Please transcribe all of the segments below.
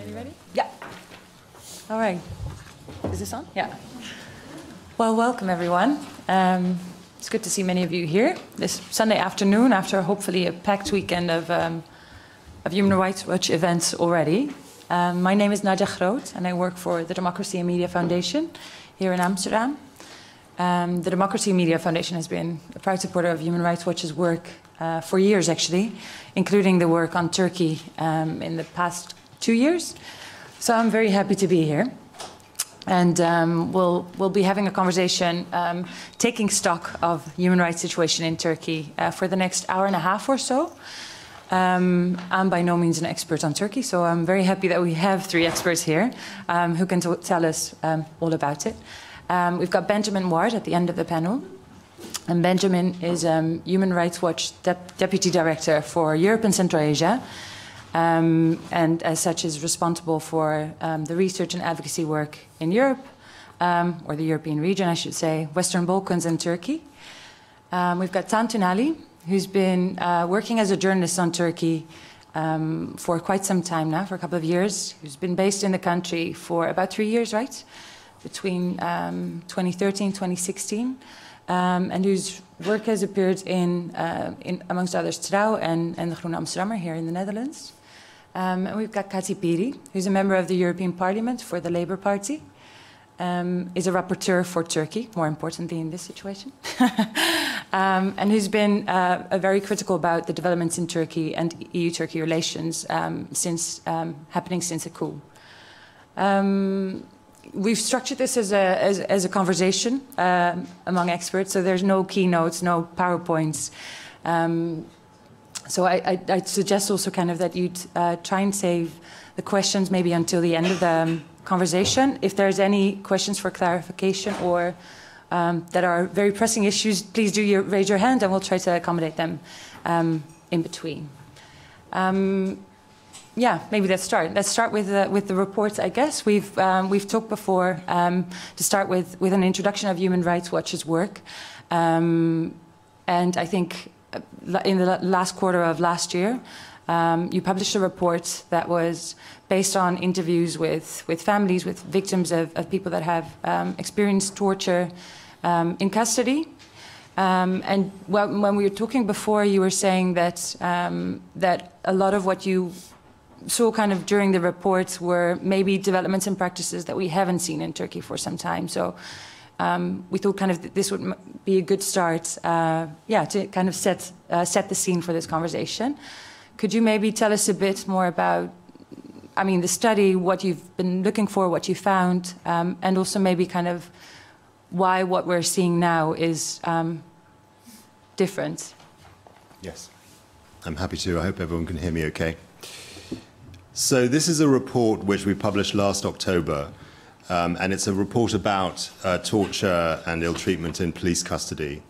Are you ready? Yeah. All right. Is this on? Yeah. Well, welcome everyone. Um, it's good to see many of you here this Sunday afternoon after hopefully a packed weekend of, um, of Human Rights Watch events already. Um, my name is Nadia Groot and I work for the Democracy and Media Foundation here in Amsterdam. Um, the Democracy and Media Foundation has been a proud supporter of Human Rights Watch's work uh, for years, actually, including the work on Turkey um, in the past two years. So I'm very happy to be here. And um, we'll, we'll be having a conversation um, taking stock of human rights situation in Turkey uh, for the next hour and a half or so. Um, I'm by no means an expert on Turkey, so I'm very happy that we have three experts here um, who can tell us um, all about it. Um, we've got Benjamin Ward at the end of the panel. And Benjamin is um, Human Rights Watch Dep Deputy Director for Europe and Central Asia, um, and as such is responsible for um, the research and advocacy work in Europe, um, or the European region, I should say, Western Balkans and Turkey. Um, we've got Tan Tunali, who's been uh, working as a journalist on Turkey um, for quite some time now, for a couple of years, who's been based in the country for about three years, right? Between 2013 2016 um, and whose work has appeared in, uh, in amongst others, Trouw and, and the Groene Amsterdammer here in the Netherlands. Um, and we've got Kati Piri, who's a member of the European Parliament for the Labour Party, um, is a rapporteur for Turkey, more importantly in this situation, um, and who's been uh, very critical about the developments in Turkey and EU-Turkey relations um, since um, happening since the coup. Um, we've structured this as a, as, as a conversation um, among experts, so there's no keynotes, no PowerPoints. Um, so I, I, I, suggest also kind of that you'd uh, try and save the questions maybe until the end of the um, conversation. If there's any questions for clarification or um, that are very pressing issues, please do your, raise your hand and we'll try to accommodate them um, in between. Um, yeah, maybe let's start. Let's start with the, with the reports. I guess we've um, we've talked before um, to start with with an introduction of Human Rights Watch's work, and I think uh, in the last quarter of last year, um, you published a report that was based on interviews with with families with victims of, of people that have um, experienced torture um, in custody. and when we were talking before, you were saying that that a lot of what you saw kind of during the reports were maybe developments and practices that we haven't seen in Turkey for some time. So um, we thought kind of this would be a good start, uh, yeah, to kind of set uh, set the scene for this conversation. Could you maybe tell us a bit more about, I mean, the study, what you've been looking for, what you found, um, and also maybe kind of why what we're seeing now is um, different? Yes, I'm happy to. I hope everyone can hear me okay. So this is a report which we published last October, um, and it's a report about uh, torture and ill treatment in police custody.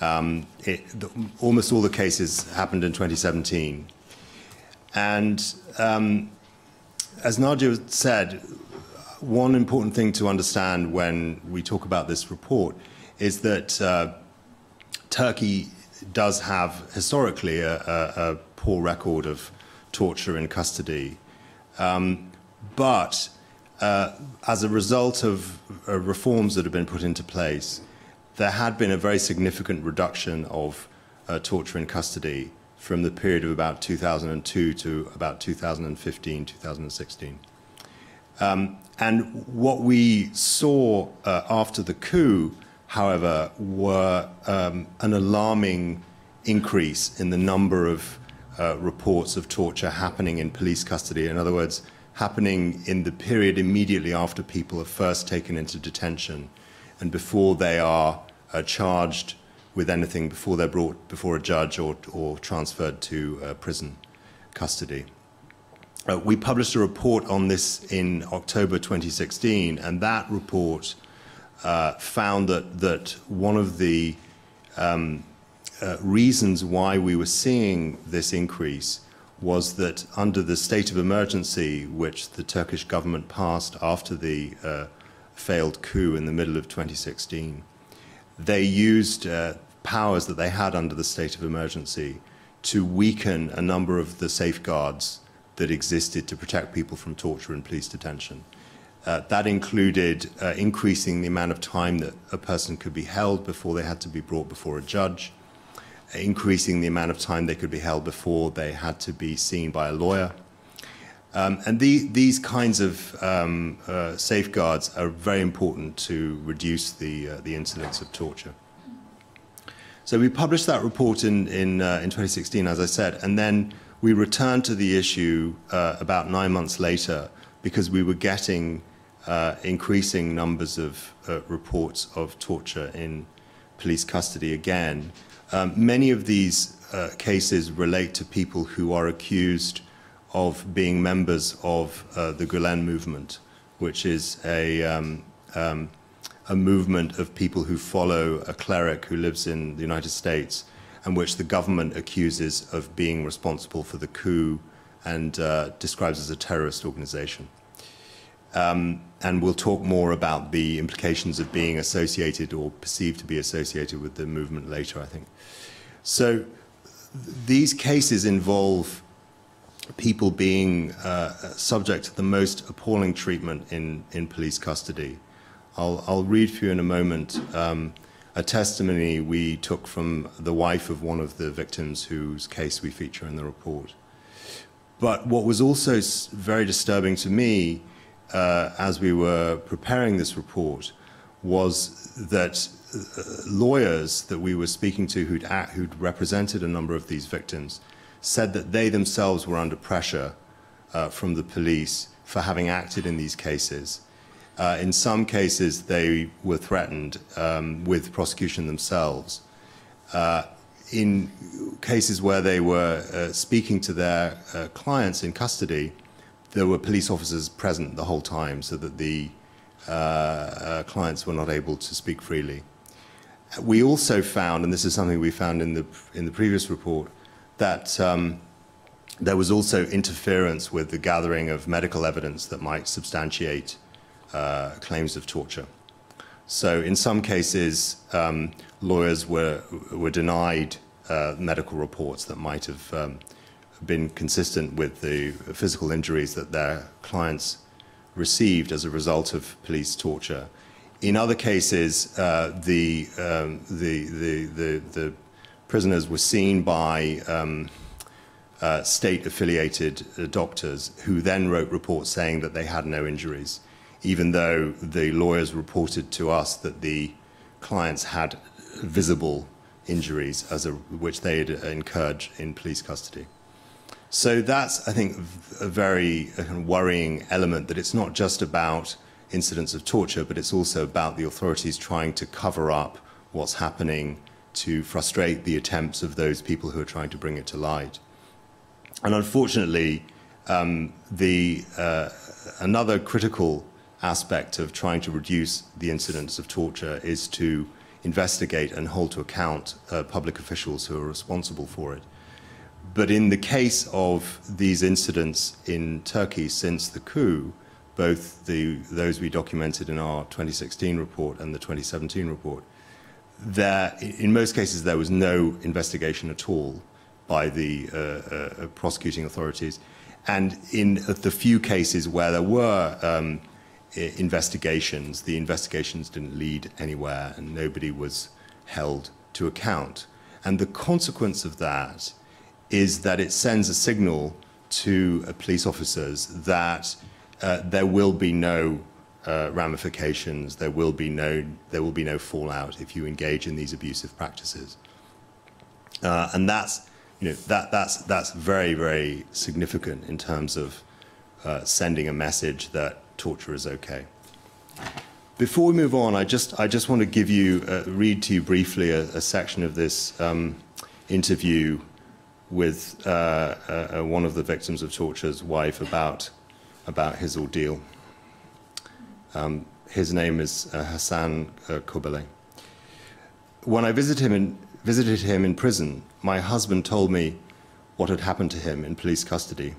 Um, it, the, almost all the cases happened in 2017. And um, as Nadia said, one important thing to understand when we talk about this report is that uh, Turkey does have historically a, a, a poor record of torture in custody. Um, but uh, as a result of uh, reforms that have been put into place, there had been a very significant reduction of uh, torture in custody from the period of about 2002 to about 2015, 2016. Um, and what we saw uh, after the coup, however, were um, an alarming increase in the number of uh, reports of torture happening in police custody. In other words, happening in the period immediately after people are first taken into detention and before they are uh, charged with anything, before they're brought before a judge or, or transferred to uh, prison custody. Uh, we published a report on this in October 2016, and that report uh, found that, that one of the um, uh, reasons why we were seeing this increase was that under the state of emergency, which the Turkish government passed after the uh, failed coup in the middle of 2016, they used uh, powers that they had under the state of emergency to weaken a number of the safeguards that existed to protect people from torture and police detention. Uh, that included uh, increasing the amount of time that a person could be held before they had to be brought before a judge, increasing the amount of time they could be held before they had to be seen by a lawyer. Um, and the, these kinds of um, uh, safeguards are very important to reduce the, uh, the incidence of torture. So we published that report in, in, uh, in 2016, as I said, and then we returned to the issue uh, about nine months later because we were getting uh, increasing numbers of uh, reports of torture in police custody again. Um, many of these cases relate to people who are accused of being members of uh, the Gulen movement, which is a, um, um, a movement of people who follow a cleric who lives in the United States and which the government accuses of being responsible for the coup and uh, describes as a terrorist organization. Um, and we'll talk more about the implications of being associated or perceived to be associated with the movement later, I think. So these cases involve people being uh, subject to the most appalling treatment in, in police custody. I'll, I'll read for you in a moment um, a testimony we took from the wife of one of the victims whose case we feature in the report. But what was also very disturbing to me uh, as we were preparing this report was that uh, lawyers that we were speaking to who'd, who'd represented a number of these victims said that they themselves were under pressure uh, from the police for having acted in these cases. Uh, in some cases, they were threatened um, with prosecution themselves. Uh, in cases where they were uh, speaking to their uh, clients in custody, there were police officers present the whole time so that the uh, clients were not able to speak freely. We also found, and this is something we found in the, in the previous report, that um, there was also interference with the gathering of medical evidence that might substantiate uh, claims of torture. So in some cases, um, lawyers were, were denied uh, medical reports that might have um, been consistent with the physical injuries that their clients received as a result of police torture. In other cases, uh, the, um, the, the, the, the prisoners were seen by um, uh, state affiliated uh, doctors who then wrote reports saying that they had no injuries, even though the lawyers reported to us that the clients had visible injuries as a, which they had incurred in police custody. So that's, I think, a very worrying element that it's not just about incidents of torture, but it's also about the authorities trying to cover up what's happening to frustrate the attempts of those people who are trying to bring it to light. And unfortunately, um, the, uh, another critical aspect of trying to reduce the incidence of torture is to investigate and hold to account uh, public officials who are responsible for it. But in the case of these incidents in Turkey since the coup, both the, those we documented in our 2016 report and the 2017 report, there, in most cases, there was no investigation at all by the uh, uh, prosecuting authorities. And in the few cases where there were um, investigations, the investigations didn't lead anywhere and nobody was held to account. And the consequence of that is that it sends a signal to uh, police officers that uh, there will be no uh, ramifications. There will be no there will be no fallout if you engage in these abusive practices, uh, and that's you know that that's that's very very significant in terms of uh, sending a message that torture is okay. Before we move on, I just I just want to give you uh, read to you briefly a, a section of this um, interview with uh, uh, one of the victims of torture's wife about about his ordeal. Um, his name is uh, Hassan uh, Kobele. When I visited him, in, visited him in prison, my husband told me what had happened to him in police custody.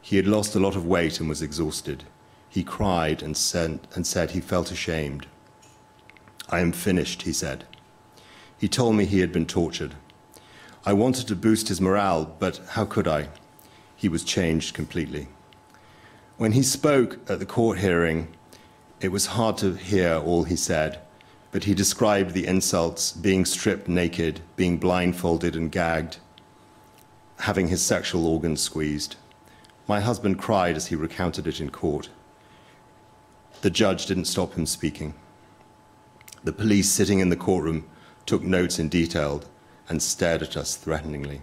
He had lost a lot of weight and was exhausted. He cried and said, and said he felt ashamed. I am finished, he said. He told me he had been tortured. I wanted to boost his morale, but how could I? he was changed completely. When he spoke at the court hearing, it was hard to hear all he said, but he described the insults being stripped naked, being blindfolded and gagged, having his sexual organs squeezed. My husband cried as he recounted it in court. The judge didn't stop him speaking. The police sitting in the courtroom took notes in detail and stared at us threateningly.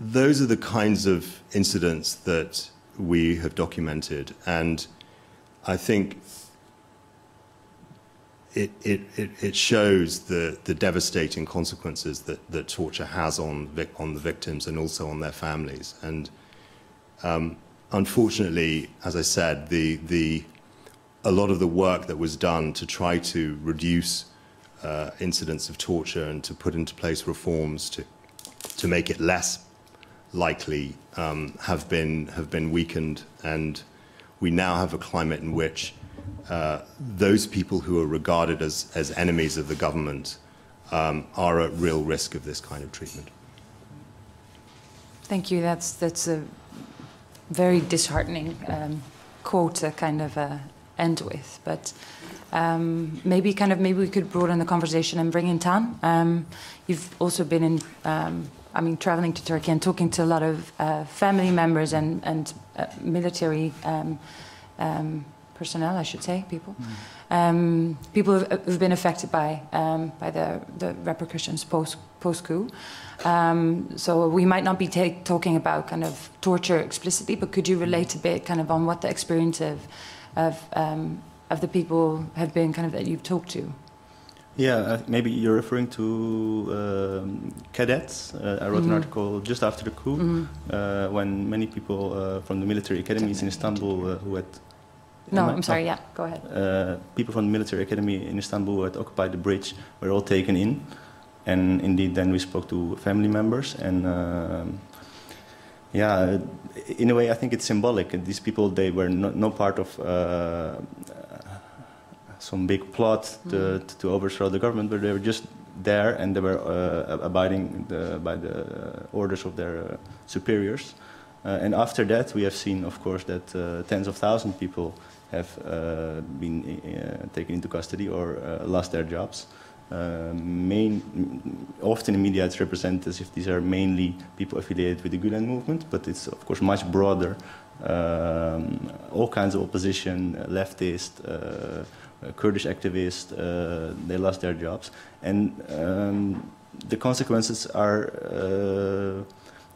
Those are the kinds of incidents that we have documented, and I think it, it, it, shows the, the devastating consequences that, that torture has on, vic- on the victims and also on their families. And um, unfortunately, as I said, the, the, a lot of the work that was done to try to reduce uh, incidents of torture and to put into place reforms to, to make it less likely um, have been have been weakened, and we now have a climate in which uh, those people who are regarded as, as enemies of the government um, are at real risk of this kind of treatment. Thank you. That's that's a very disheartening um, quote to kind of uh, end with. But um, maybe kind of maybe we could broaden the conversation and bring in Tan. Um, you've also been in. Um, I mean, traveling to Turkey and talking to a lot of uh, family members and and uh, military um, um, personnel, I should say, people, um, people who've, who've been affected by um, by the the repercussions post post coup. Um, so we might not be ta- talking about kind of torture explicitly, but could you relate a bit, kind of, on what the experience of of um, of the people have been, kind of, that you've talked to? Yeah, uh, maybe you're referring to um, cadets. Uh, I wrote an article just after the coup uh, when many people uh, from the military academies in Istanbul uh, who had No, I'm sorry. Yeah, go ahead. uh, people from the military academy in Istanbul who had occupied the bridge were all taken in, and indeed then we spoke to family members and. Yeah, in a way, I think it's symbolic. These people, they were no, no part of uh, some big plot to, to overthrow the government, but they were just there and they were uh, abiding the, by the orders of their uh, superiors. Uh, and after that, we have seen, of course, that uh, tens of thousands of people have uh, been uh, taken into custody or uh, lost their jobs. Uh, main, often in media, it's represented as if these are mainly people affiliated with the Gulen movement, but it's of course much broader. Um, all kinds of opposition, uh, leftist, uh, uh, Kurdish activists, uh, they lost their jobs, and um, the consequences are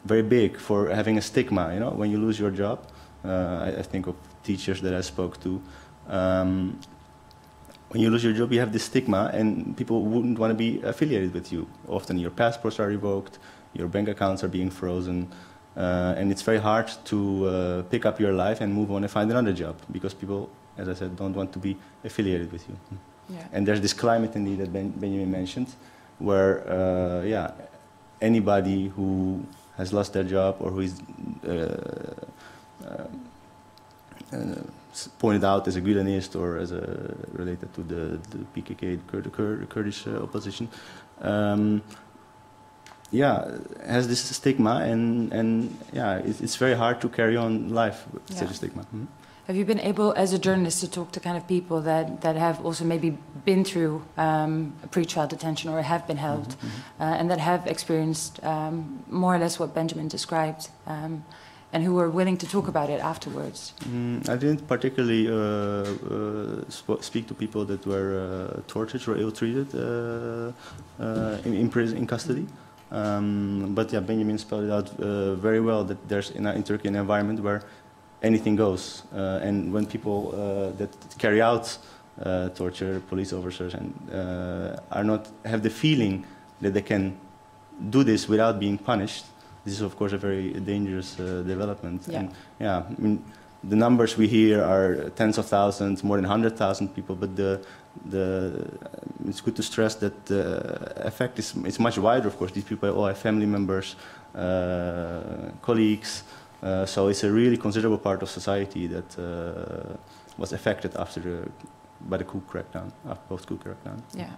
very big for having a stigma. You know, when you lose your job, I, I think of teachers that I spoke to. Um, when you lose your job, you have this stigma, and people wouldn't want to be affiliated with you. Often your passports are revoked, your bank accounts are being frozen, uh, and it's very hard to uh, pick up your life and move on and find another job because people, as I said, don't want to be affiliated with you. Yeah. And there's this climate indeed that ben- Benjamin mentioned, where uh, yeah, anybody who has lost their job or who is uh, uh, uh, pointed out as a Gulenist or as a related to the, the PKK, Kur- Kur- Kurdish uh, opposition, um, yeah, has this stigma, and and yeah, it's, it's very hard to carry on life with such a stigma. Mhm. Have you been able, as a journalist, to talk to kind of people that, that have also maybe been through um, pre-trial detention or have been held, Mm-hmm. uh, and that have experienced um, more or less what Benjamin described, um, and who were willing to talk about it afterwards? Mm, I didn't particularly uh, uh, sp- speak to people that were uh, tortured or ill-treated uh, uh, in, in prison, in custody. Um, but yeah, Benjamin spelled it out uh, very well that there's in, in Turkey an environment where anything goes, and when people that carry out torture, police officers, and are not have the feeling that they can do this without being punished, this is of course a very dangerous uh, development. Yeah. And yeah, I mean, the numbers we hear are tens of thousands, more than 100,000 people, but the, the, it's good to stress that the effect is, is much wider, of course. These people all have family members, uh, colleagues, uh, so it's a really considerable part of society that uh, was affected after the, by the coup crackdown, after post-coup crackdown. Yeah.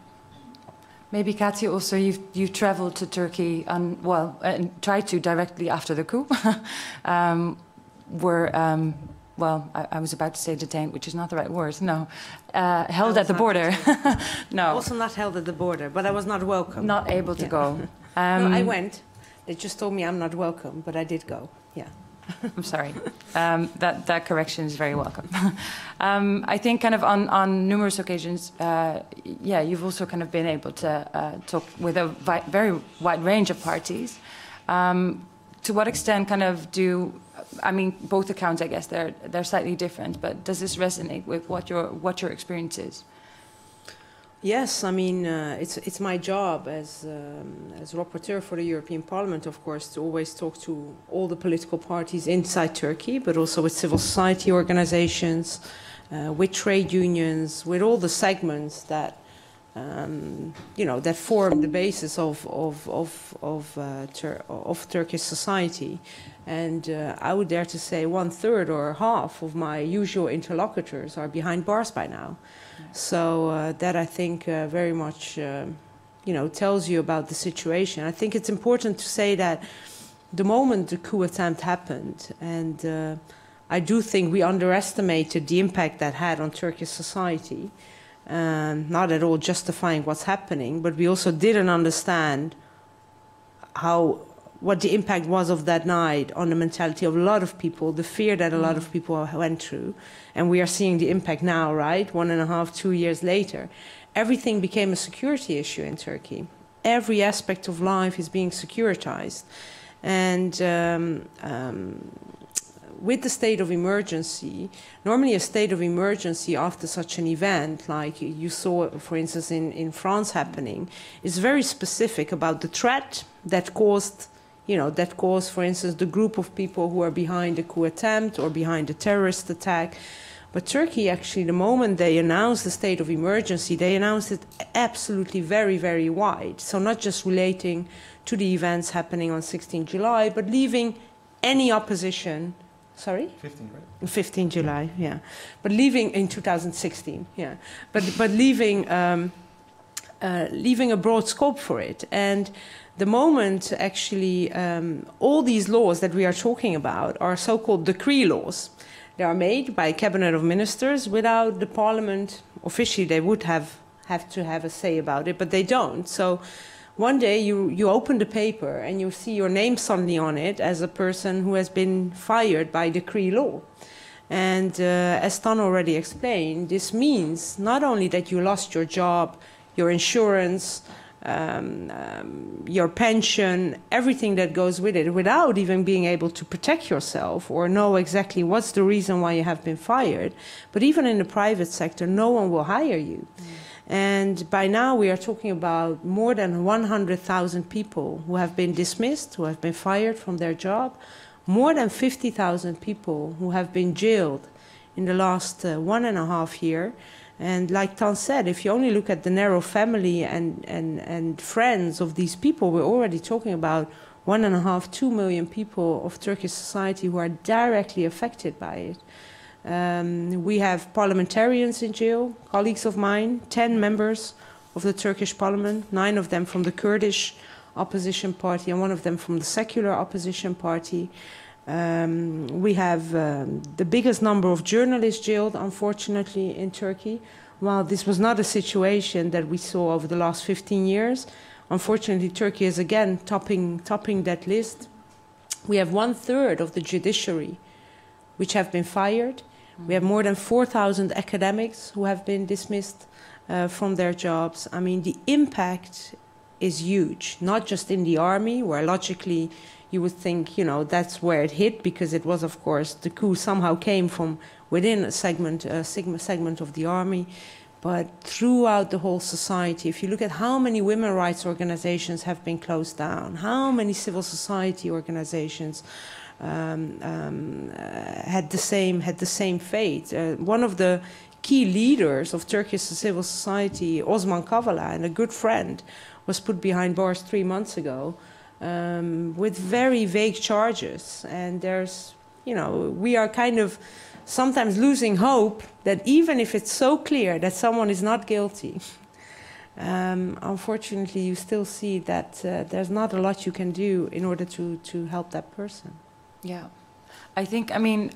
Maybe Kati, also you've you travelled to Turkey and well and tried to directly after the coup. um, were um, well, I, I, was about to say detained, which is not the right word. No, uh, held at the border. no, also not held at the border, but I was not welcome. Not able to yeah. go. Um, no, I went. They just told me I'm not welcome, but I did go. I'm sorry. Um, that that correction is very welcome. um, I think, kind of on on numerous occasions, uh, yeah, you've also kind of been able to uh, talk with a very wide range of parties. Um, to what extent, kind of, do I mean both accounts? I guess they're they're slightly different, but does this resonate with what your what your experience is? Yes, I mean uh, it's it's my job as um, as rapporteur for the European Parliament, of course, to always talk to all the political parties inside Turkey, but also with civil society organizations, uh, with trade unions, with all the segments that um, you know that form the basis of of of of, uh, Tur of Turkish society. And uh, I would dare to say one third or half of my usual interlocutors are behind bars by now. So uh, that I think uh, very much, uh, you know, tells you about the situation. I think it's important to say that the moment the coup attempt happened, and uh, I do think we underestimated the impact that had on Turkish society. Um, not at all justifying what's happening, but we also didn't understand how what the impact was of that night on the mentality of a lot of people, the fear that a lot of people went through. And we are seeing the impact now, right? One and a half, two years later. Everything became a security issue in Turkey. Every aspect of life is being securitized. And um, um, with the state of emergency, normally a state of emergency after such an event, like you saw, for instance, in, in France happening, is very specific about the threat that caused you know, that caused, for instance, the group of people who are behind the coup attempt or behind the terrorist attack. But Turkey, actually, the moment they announced the state of emergency, they announced it absolutely very, very wide. So, not just relating to the events happening on 16 July, but leaving any opposition. Sorry? 15, right? 15 July, yeah. But leaving in 2016, yeah. But, but leaving, um, uh, leaving a broad scope for it. And the moment actually um, all these laws that we are talking about are so-called decree laws. They are made by a cabinet of ministers without the parliament. Officially, they would have have to have a say about it, but they don't. So one day you, you open the paper and you see your name suddenly on it as a person who has been fired by decree law. And uh, as Tan already explained, this means not only that you lost your job, your insurance, um, um, your pension, everything that goes with it, without even being able to protect yourself or know exactly what's the reason why you have been fired. But even in the private sector, no one will hire you. Mm. And by now, we are talking about more than 100,000 people who have been dismissed, who have been fired from their job, more than 50,000 people who have been jailed in the last uh, one and a half year. And like Tan said, if you only look at the narrow family and, and, and friends of these people, we're already talking about one and a half, two million people of Turkish society who are directly affected by it. Um, we have parliamentarians in jail, colleagues of mine, 10 members of the Turkish parliament, nine of them from the Kurdish opposition party and one of them from the secular opposition party. Um, we have um, the biggest number of journalists jailed, unfortunately, in Turkey. While this was not a situation that we saw over the last 15 years, unfortunately, Turkey is again topping, topping that list. We have one third of the judiciary which have been fired. We have more than 4,000 academics who have been dismissed uh, from their jobs. I mean, the impact is huge, not just in the army, where logically you would think, you know, that's where it hit because it was, of course, the coup somehow came from within a segment, a segment of the army. But throughout the whole society, if you look at how many women rights organizations have been closed down, how many civil society organizations um, um, uh, had the same had the same fate. Uh, one of the key leaders of Turkish civil society, Osman Kavala, and a good friend, was put behind bars three months ago um, with very vague charges. And there's, you know, we are kind of sometimes losing hope that even if it's so clear that someone is not guilty, um, unfortunately, you still see that uh, there's not a lot you can do in order to, to help that person. Yeah. I think, I mean,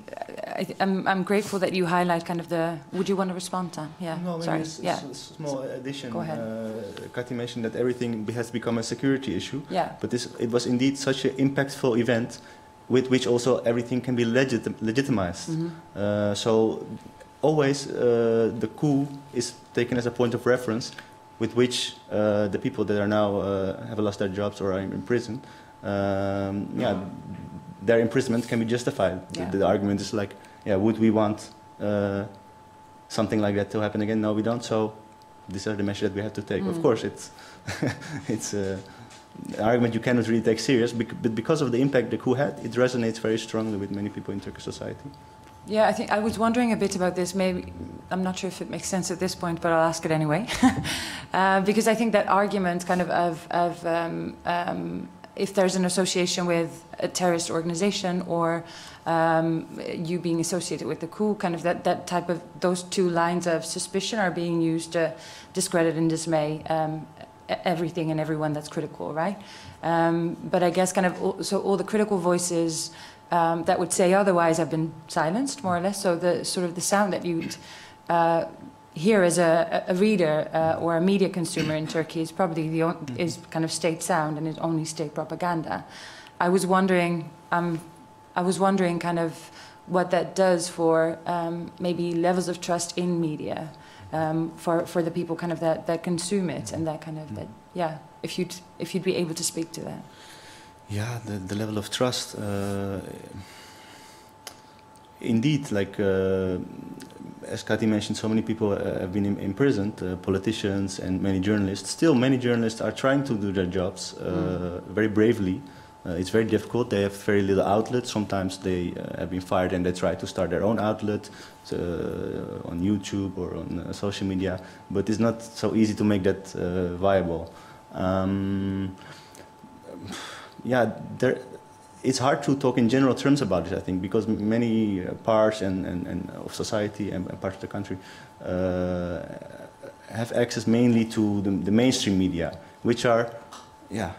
I, I'm, I'm grateful that you highlight kind of the. Would you want to respond, Tan? Yeah. No, Sorry. a s- yeah. s- small addition. Go ahead. Uh, Kati mentioned that everything has become a security issue, Yeah. but this it was indeed such an impactful event, with which also everything can be legit- legitimized. Mhm. Uh, so always uh, the coup is taken as a point of reference with which uh, the people that are now uh, have lost their jobs or are in prison, um, yeah, their imprisonment can be justified. The- Yeah. The, argument is like, yeah, would we want uh, something like that to happen again? No, we don't. So these are the measures that we have to take. Of Mm. course, it's it's uh, an argument you cannot really take serious, but because of the impact the coup had, it resonates very strongly with many people in Turkish society. Yeah, I think I was wondering a bit about this. Maybe I'm not sure if it makes sense at this point, but I'll ask it anyway, uh, because I think that argument, kind of, of, of um, um, if there's an association with a terrorist organization or um, you being associated with the coup, kind of that, that type of those two lines of suspicion are being used to discredit and dismay um, everything and everyone that's critical, right? Um, but I guess kind of all, so all the critical voices um, that would say otherwise have been silenced, more or less. So the sort of the sound that you'd uh, hear as a, a reader uh, or a media consumer in Turkey is probably the on, is kind of state sound and is only state propaganda. I was wondering, um, I was wondering, kind of what that does for um, maybe levels of trust in media. Um, for, for the people kind of that, that consume it and that kind of that yeah if you'd if you'd be able to speak to that Yeah, the, the level of trust. Uh, indeed, like uh, as Kati mentioned, so many people uh, have been im- imprisoned, uh, politicians and many journalists. Still, many journalists are trying to do their jobs uh, very bravely. Uh, it's very difficult. They have very little outlet. Sometimes they uh, have been fired and they try to start their own outlet on YouTube or on uh, social media. But it's not so easy to make that uh, viable. Um, yeah, there, it's hard to talk in general terms about it, I think, because many uh, parts and, and, and of society and, parts of the country uh, have access mainly to the, the mainstream media, which are, yeah,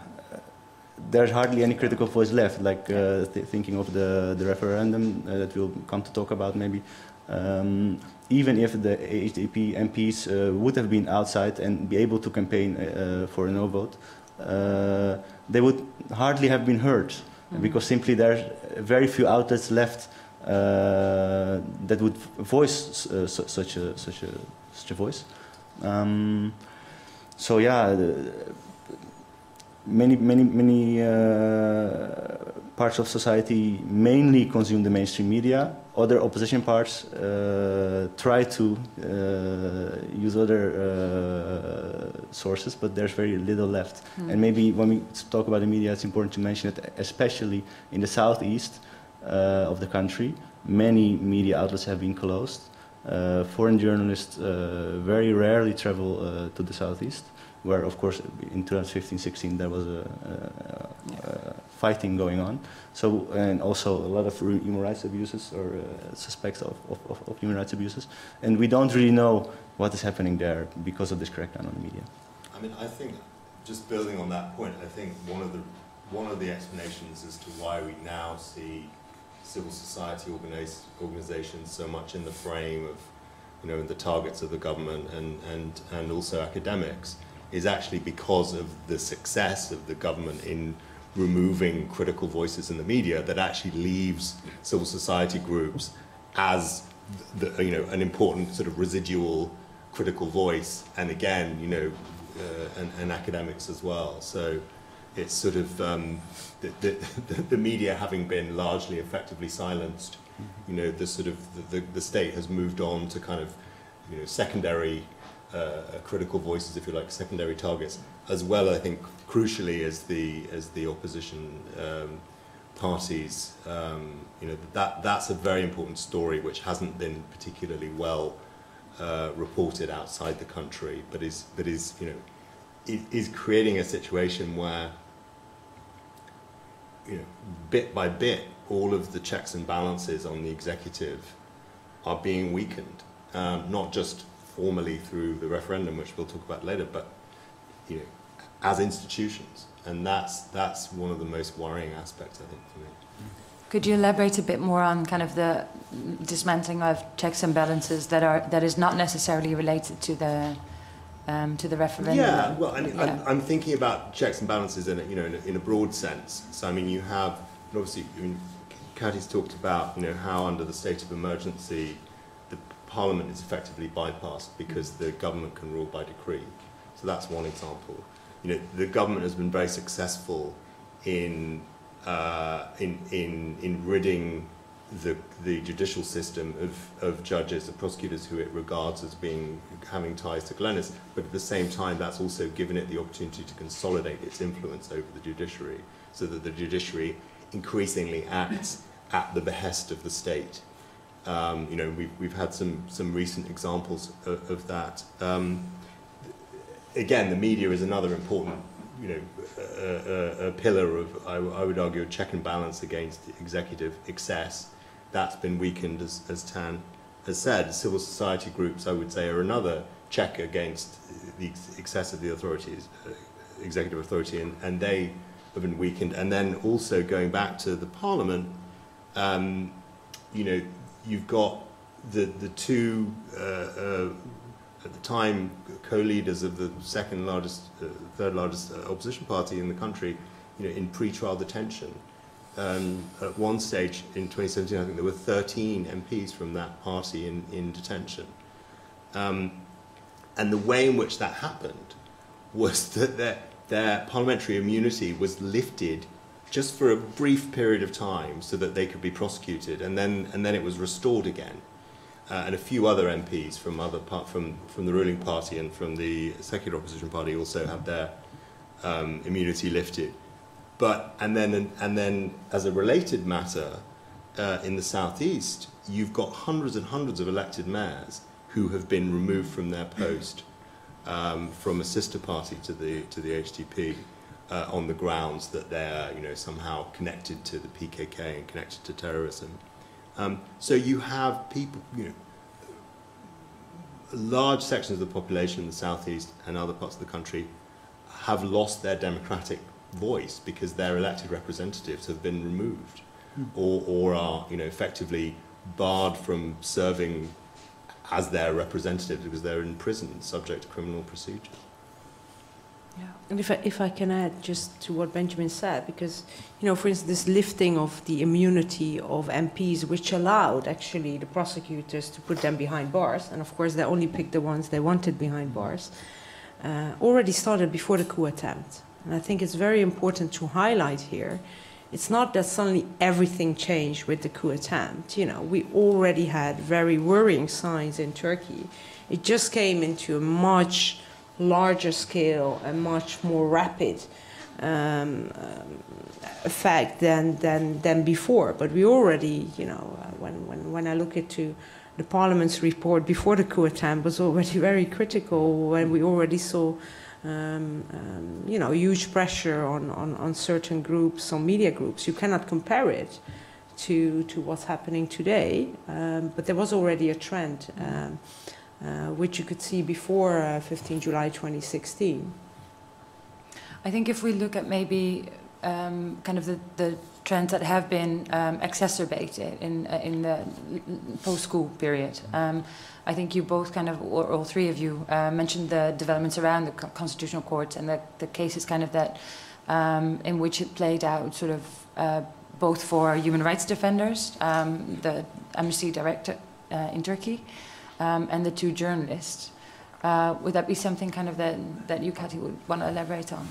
there's hardly any critical voice left. Like uh, th- thinking of the, the referendum uh, that we'll come to talk about, maybe. Um, even if the HDP MPs uh, would have been outside and be able to campaign uh, for a no vote, uh, they would hardly have been heard Mhm. because simply there are very few outlets left uh, that would voice uh, su- such a such a such a voice. Um, so yeah, the, many many many uh, parts of society mainly consume the mainstream media. Other opposition parts uh, try to uh, use other uh, sources, but there's very little left. Hmm. And maybe when we talk about the media, it's important to mention that, especially in the southeast uh, of the country, many media outlets have been closed. Uh, foreign journalists uh, very rarely travel uh, to the southeast, where, of course, in 2015-16 there was a, a, a fighting going on. So, and also a lot of human rights abuses or uh, suspects of, of, of, human rights abuses, and we don't really know what is happening there because of this crackdown on the media. I mean, I think, just building on that point, I think one of the one of the explanations as to why we now see civil society organize, organizations so much in the frame of, you know, the targets of the government and, and, and also academics is actually because of the success of the government in removing critical voices in the media that actually leaves civil society groups as the, you know an important sort of residual critical voice and again you know uh, and, and academics as well. So it's sort of um, the, the, the media having been largely effectively silenced you know the sort of the, the, state has moved on to kind of you know secondary uh, critical voices if you like secondary targets as well I think crucially as the as the opposition um, parties um, you know that that's a very important story which hasn't been particularly well uh, reported outside the country but is but is you know is, is creating a situation where you know bit by bit all of the checks and balances on the executive are being weakened. Um, not just formally through the referendum which we'll talk about later but you know, as institutions. And that's, that's one of the most worrying aspects, I think, for me. Could you elaborate a bit more on kind of the dismantling of checks and balances that are that is not necessarily related to the um, to the referendum? Yeah, well, I mean, Yeah. I'm, I'm thinking about checks and balances in a, you know, in a, in a broad sense. So, I mean, you have, obviously, I mean, Kati's talked about, you know, how under the state of emergency, Parliament is effectively bypassed because the government can rule by decree. So that's one example. You know, the government has been very successful in, uh, in, in, in ridding the, the judicial system of, of judges, of prosecutors who it regards as being having ties to Gulenists, but at the same time, that's also given it the opportunity to consolidate its influence over the judiciary, so that the judiciary increasingly acts at the behest of the state. Um, you know, we've, we've had some, some recent examples of, of that. Um, again, the media is another important, you know, uh, uh, a pillar of, I, I would argue, a check and balance against executive excess. That's been weakened, as, as Tan has said. Civil society groups, I would say, are another check against the excess of the authorities, uh, executive authority, and, and they have been weakened. And then also going back to the Parliament, um, you know, you've got the the two uh, uh, at the time co-leaders of the second largest, uh, third largest uh, opposition party in the country, you know, in pre-trial detention. Um, at one stage in 2017, I think there were 13 MPs from that party in, in detention. Um, and the way in which that happened was that their, their parliamentary immunity was lifted just for a brief period of time so that they could be prosecuted, and then, and then it was restored again. Uh, and a few other MPs from, other part, from, from the ruling party and from the secular opposition party also had their um, immunity lifted. But, and then, and then as a related matter, uh, in the southeast, you've got hundreds and hundreds of elected mayors who have been removed from their post um, from a sister party to the, to the HDP uh, on the grounds that they're you know, somehow connected to the PKK and connected to terrorism. Um, so you have people, you know, large sections of the population in the southeast and other parts of the country have lost their democratic voice because their elected representatives have been removed or, or are you know, effectively barred from serving as their representatives because they're in prison subject to criminal procedure. Yeah. And if I, if I can add just to what Benjamin said, because, you know, for instance, this lifting of the immunity of MPs, which allowed actually the prosecutors to put them behind bars, and of course they only picked the ones they wanted behind bars, uh, already started before the coup attempt. And I think it's very important to highlight here. It's not that suddenly everything changed with the coup attempt. You know, we already had very worrying signs in Turkey. It just came into a much larger scale and much more rapid um, um, effect than, than, than before. But we already, you know, uh, when, when, when I look into the Parliament's report before the coup attempt was already very critical when we already saw, um, um, you know, huge pressure on, on, on certain groups, on media groups. You cannot compare it to, to what's happening today, um, but there was already a trend. Uh, which you could see before uh, 15 July 2016. I think if we look at maybe um, kind of the, the trends that have been um, exacerbated in uh, in the post-coup period, um, I think you both kind of, or all three of you, uh, mentioned the developments around the constitutional court and the, the cases kind of that um, in which it played out, sort of uh, both for human rights defenders, um, the Amnesty director uh, in Turkey, um, and the two journalists. Uh, would that be something kind of that, that you, Kati, would want to elaborate on?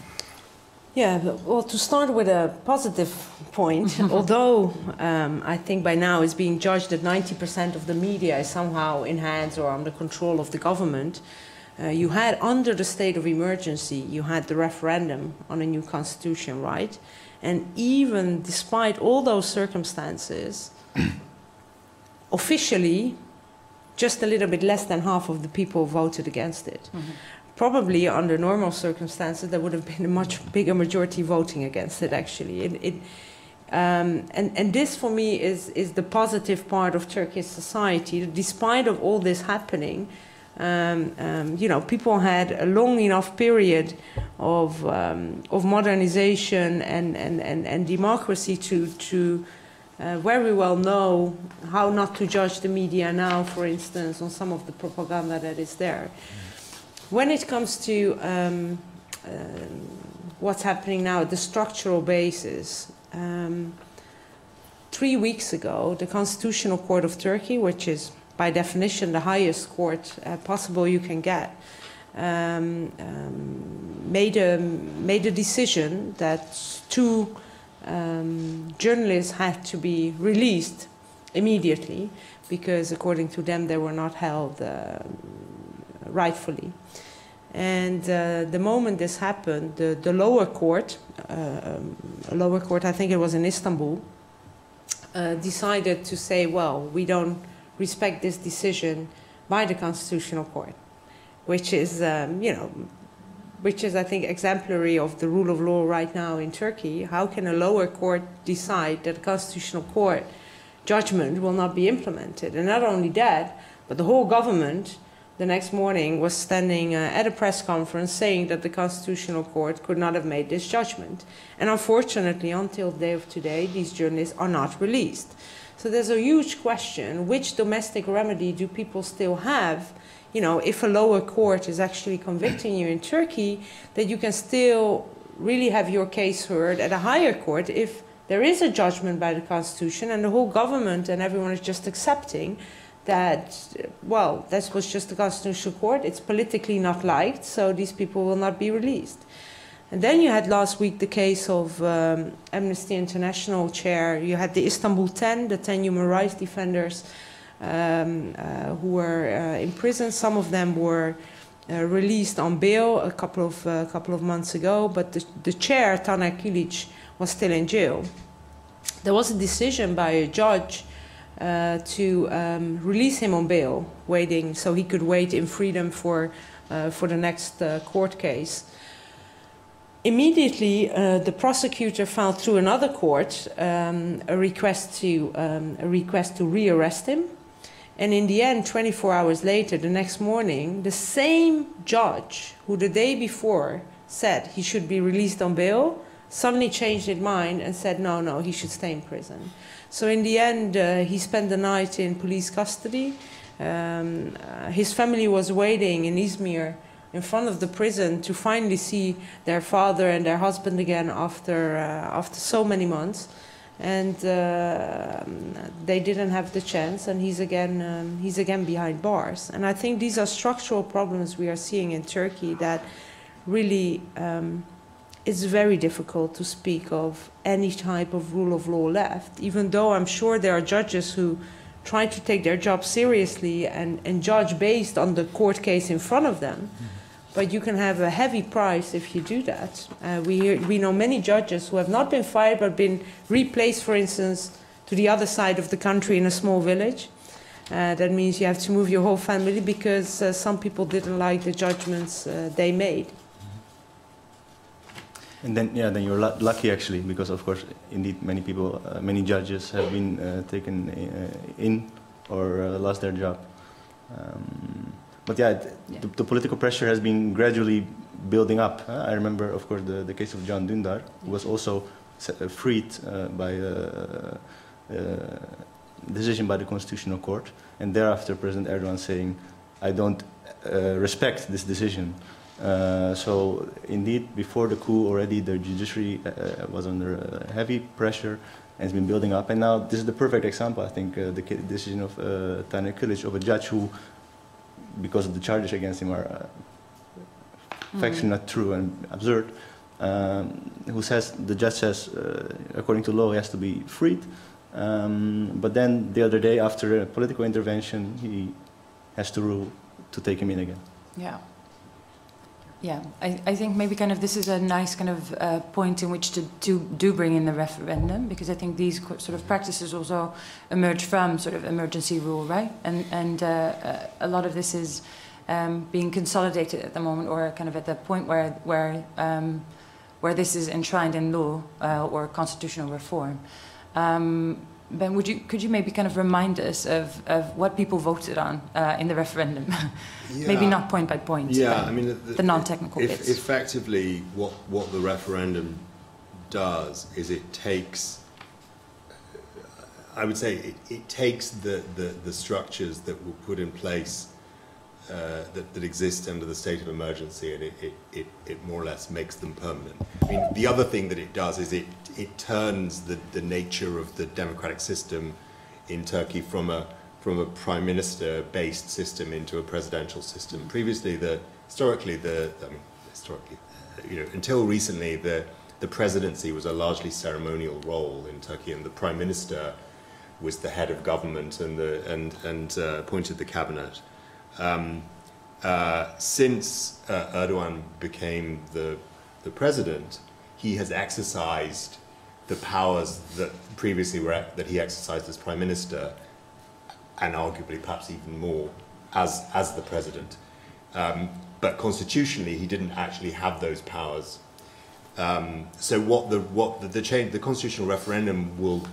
Yeah, well, to start with a positive point, although um, I think by now it's being judged that 90% of the media is somehow in hands or under control of the government, uh, you had under the state of emergency, you had the referendum on a new constitution, right? And even despite all those circumstances, officially, just a little bit less than half of the people voted against it. Probably under normal circumstances, there would have been a much bigger majority voting against it. Actually, it, it, um, and and this for me is is the positive part of Turkish society. Despite of all this happening, um, um, you know, people had a long enough period of, um, of modernization and, and, and, and democracy to, to uh, very well know how not to judge the media now, for instance, on some of the propaganda that is there. When it comes to um, uh, what's happening now, the structural basis, um, three weeks ago, the Constitutional Court of Turkey, which is by definition the highest court uh, possible you can get, um, um, made, a, made a decision that two um, journalists had to be released immediately because, according to them, they were not held uh, rightfully. And uh, the moment this happened, the, the lower court, uh, um, lower court, I think it was in Istanbul, uh, decided to say, well, we don't respect this decision by the Constitutional Court, which is, um, you know, which is, I think, exemplary of the rule of law right now in Turkey. How can a lower court decide that a Constitutional Court judgment will not be implemented? And not only that, but the whole government the next morning was standing uh, at a press conference saying that the Constitutional Court could not have made this judgment. And unfortunately, until the day of today, these journalists are not released. So there's a huge question which domestic remedy do people still have? You know, if a lower court is actually convicting you in Turkey, that you can still really have your case heard at a higher court if there is a judgment by the Constitution and the whole government and everyone is just accepting that, well, this was just the Constitutional Court. It's politically not liked, so these people will not be released. And then you had last week the case of um, Amnesty International chair. You had the Istanbul 10, the 10 human rights defenders um, uh, who were uh, in prison. Some of them were uh, released on bail a couple of, couple of months ago, but the, the chair, Taner Kilic, was still in jail. There was a decision by a judge uh, to um, release him on bail, waiting so he could wait in freedom for, uh, for the next uh, court case immediately the prosecutor filed through another court um, a request to um, a request to rearrest him and in the end 24 hours later the next morning the same judge who the day before said he should be released on bail suddenly changed his mind and said no no he should stay in prison. So in the end uh, he spent the night in police custody. Um, uh, his family was waiting in izmir in front of the prison to finally see their father and their husband again after uh, after so many months and uh, they didn't have the chance and he's again um, he's again behind bars. And i think these are structural problems we are seeing in turkey that really um, it's very difficult to speak of any type of rule of law left even though i'm sure there are judges who try to take their job seriously and, and judge based on the court case in front of them. Mm -hmm but you can have a heavy price if you do that. Uh, we, we know many judges who have not been fired but been replaced, for instance, to the other side of the country in a small village. Uh, that means you have to move your whole family because uh, some people didn't like the judgments uh, they made. And then, yeah, then you're lucky actually, because of course, indeed, many people, uh, many judges have been uh, taken in or lost their job. Um, but yeah, yeah. The, the, political pressure has been gradually building up. Uh, I remember, of course, the, the case of Can Dündar, who was also uh, freed uh, by a uh, uh, decision by the Constitutional Court, and thereafter President Erdogan saying, "I don't uh, respect this decision." so indeed, before the coup, already the judiciary was under heavy pressure and it's been building up. And now this is the perfect example, I think, the decision of uh, Taner Kilic, of a judge who because of the charges against him are uh, factually mm. not true and absurd, um, who says the judge says, uh, according to law, he has to be freed. Um, but then the other day, after a political intervention, he has to rule to take him in again. Yeah. Yeah, I, I think maybe kind of this is a nice kind of uh, point in which to, to do bring in the referendum because I think these sort of practices also emerge from sort of emergency rule, right? And and uh, uh, a lot of this is um, being consolidated at the moment, or kind of at the point where where um, where this is enshrined in law uh, or constitutional reform. Um, Ben, would you could you maybe kind of remind us of, of what people voted on uh, in the referendum? maybe not point by point. Yeah, I mean, the non-technical if, bits. Effectively, what what the referendum does is it takes. I would say it, it takes the, the, the structures that were put in place uh, that, that exist under the state of emergency and it, it, it, it more or less makes them permanent. I mean, the other thing that it does is it, it turns the, the nature of the democratic system in Turkey from a, from a prime minister based system into a presidential system. Previously, the, historically, the, I mean, historically, uh, you know, until recently, the, the presidency was a largely ceremonial role in Turkey and the prime minister was the head of government and, the, and, and uh, appointed the cabinet. Um, uh, since uh, Erdogan became the, the president, he has exercised the powers that previously were that he exercised as prime minister, and arguably perhaps even more as as the president. Um, but constitutionally, he didn't actually have those powers. Um, so what the what the, the change the constitutional referendum will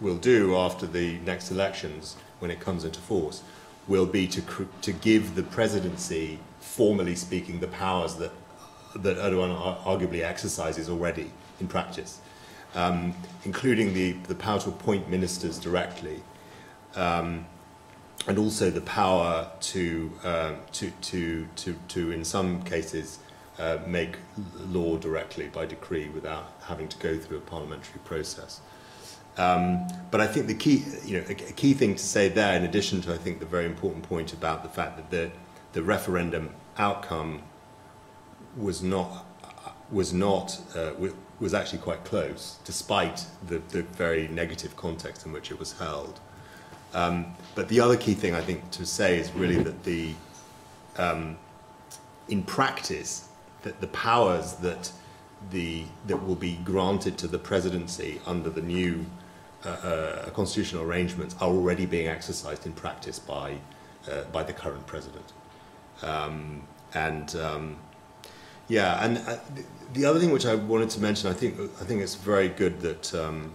will do after the next elections when it comes into force will be to to give the presidency formally speaking the powers that that Erdogan ar- arguably exercises already in practice um, including the, the power to appoint ministers directly, um, and also the power to, uh, to, to, to, to, in some cases, uh, make law directly by decree without having to go through a parliamentary process. Um, but I think the key, you know, a, a key thing to say there, in addition to I think the very important point about the fact that the, the referendum outcome was not was not uh, was actually quite close, despite the, the very negative context in which it was held. Um, but the other key thing I think to say is really that the um, in practice that the powers that the that will be granted to the presidency under the new uh, uh, constitutional arrangements are already being exercised in practice by uh, by the current president. Um, and um, yeah, and uh, the- the other thing which I wanted to mention, I think I think it's very good that um,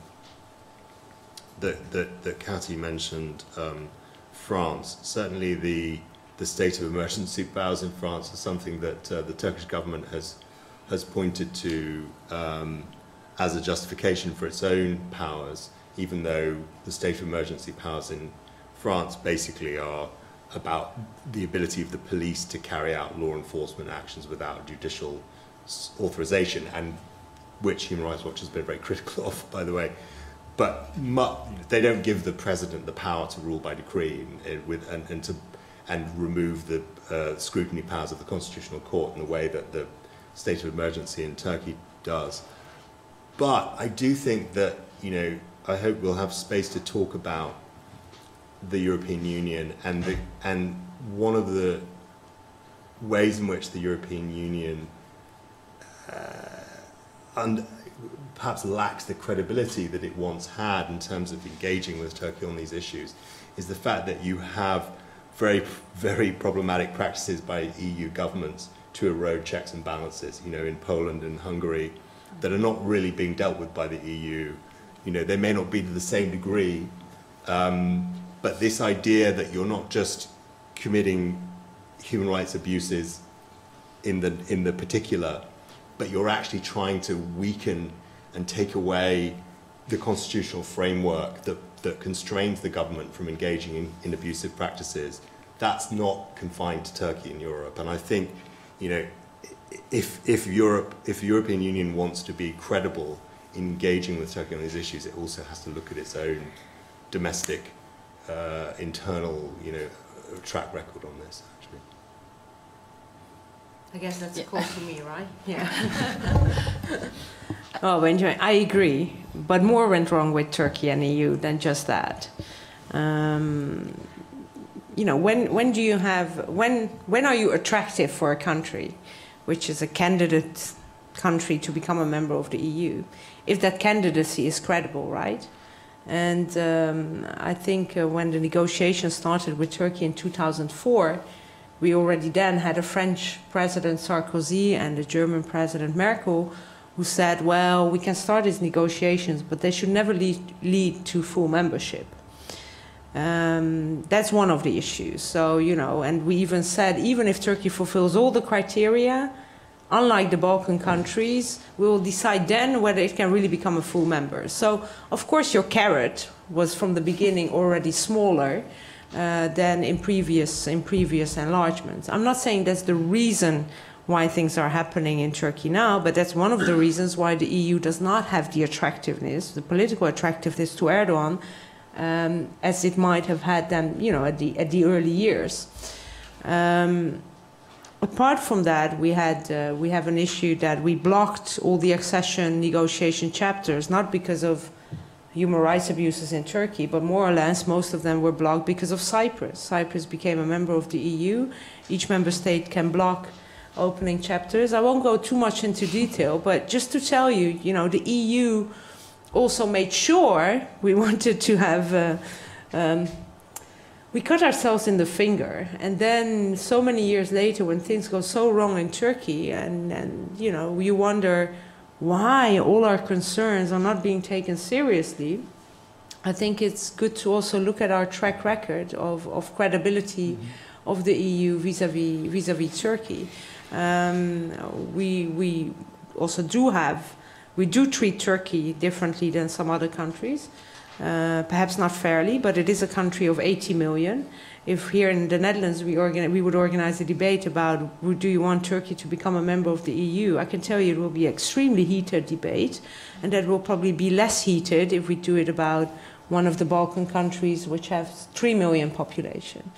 that that that Kati mentioned um, France. Certainly, the the state of emergency powers in France is something that uh, the Turkish government has has pointed to um, as a justification for its own powers, even though the state of emergency powers in France basically are about the ability of the police to carry out law enforcement actions without judicial authorization, and which Human Rights Watch has been very critical of, by the way. But they don't give the president the power to rule by decree and, and with, and, and to and remove the uh, scrutiny powers of the constitutional court in the way that the state of emergency in Turkey does. But I do think that you know I hope we'll have space to talk about the European Union and the and one of the ways in which the European Union uh, and perhaps lacks the credibility that it once had in terms of engaging with Turkey on these issues is the fact that you have very very problematic practices by EU governments to erode checks and balances you know in Poland and Hungary that are not really being dealt with by the EU you know they may not be to the same degree um, but this idea that you're not just committing human rights abuses in the in the particular, but you're actually trying to weaken and take away the constitutional framework that, that constrains the government from engaging in, in abusive practices. That's not confined to Turkey and Europe. And I think, you know, if if Europe if the European Union wants to be credible engaging with Turkey on these issues, it also has to look at its own domestic, uh, internal, you know, track record on this. Actually. I guess that's Yeah. a call for me, right? Yeah. oh, Benjamin, I agree. But more went wrong with Turkey and EU than just that. Um, you know, when when do you have when when are you attractive for a country, which is a candidate country to become a member of the EU, if that candidacy is credible, right? And um, I think uh, when the negotiations started with Turkey in 2004, we already then had a French President Sarkozy and a German President Merkel who said, well, we can start these negotiations, but they should never lead, lead to full membership. Um, that's one of the issues. So, you know, and we even said, even if Turkey fulfills all the criteria, unlike the Balkan countries, we will decide then whether it can really become a full member. So, of course, your carrot was from the beginning already smaller uh, than in previous in previous enlargements. I'm not saying that's the reason why things are happening in Turkey now, but that's one of the reasons why the EU does not have the attractiveness, the political attractiveness to Erdogan, um, as it might have had them, you know, at the at the early years. Um, apart from that, we had uh, we have an issue that we blocked all the accession negotiation chapters, not because of human rights abuses in Turkey, but more or less most of them were blocked because of Cyprus. Cyprus became a member of the EU. Each member state can block opening chapters. I won't go too much into detail, but just to tell you, you know, the EU also made sure we wanted to have. Uh, um, we cut ourselves in the finger, and then so many years later, when things go so wrong in Turkey, and, and you know, you wonder why all our concerns are not being taken seriously. I think it's good to also look at our track record of, of credibility mm-hmm. of the EU vis-à-vis vis-à-vis Turkey. Um, we we also do have we do treat Turkey differently than some other countries. Uh, perhaps not fairly, but it is a country of 80 million. If here in the Netherlands we, we would organize a debate about do you want Turkey to become a member of the EU, I can tell you it will be extremely heated debate, and that will probably be less heated if we do it about one of the Balkan countries which has 3 million population.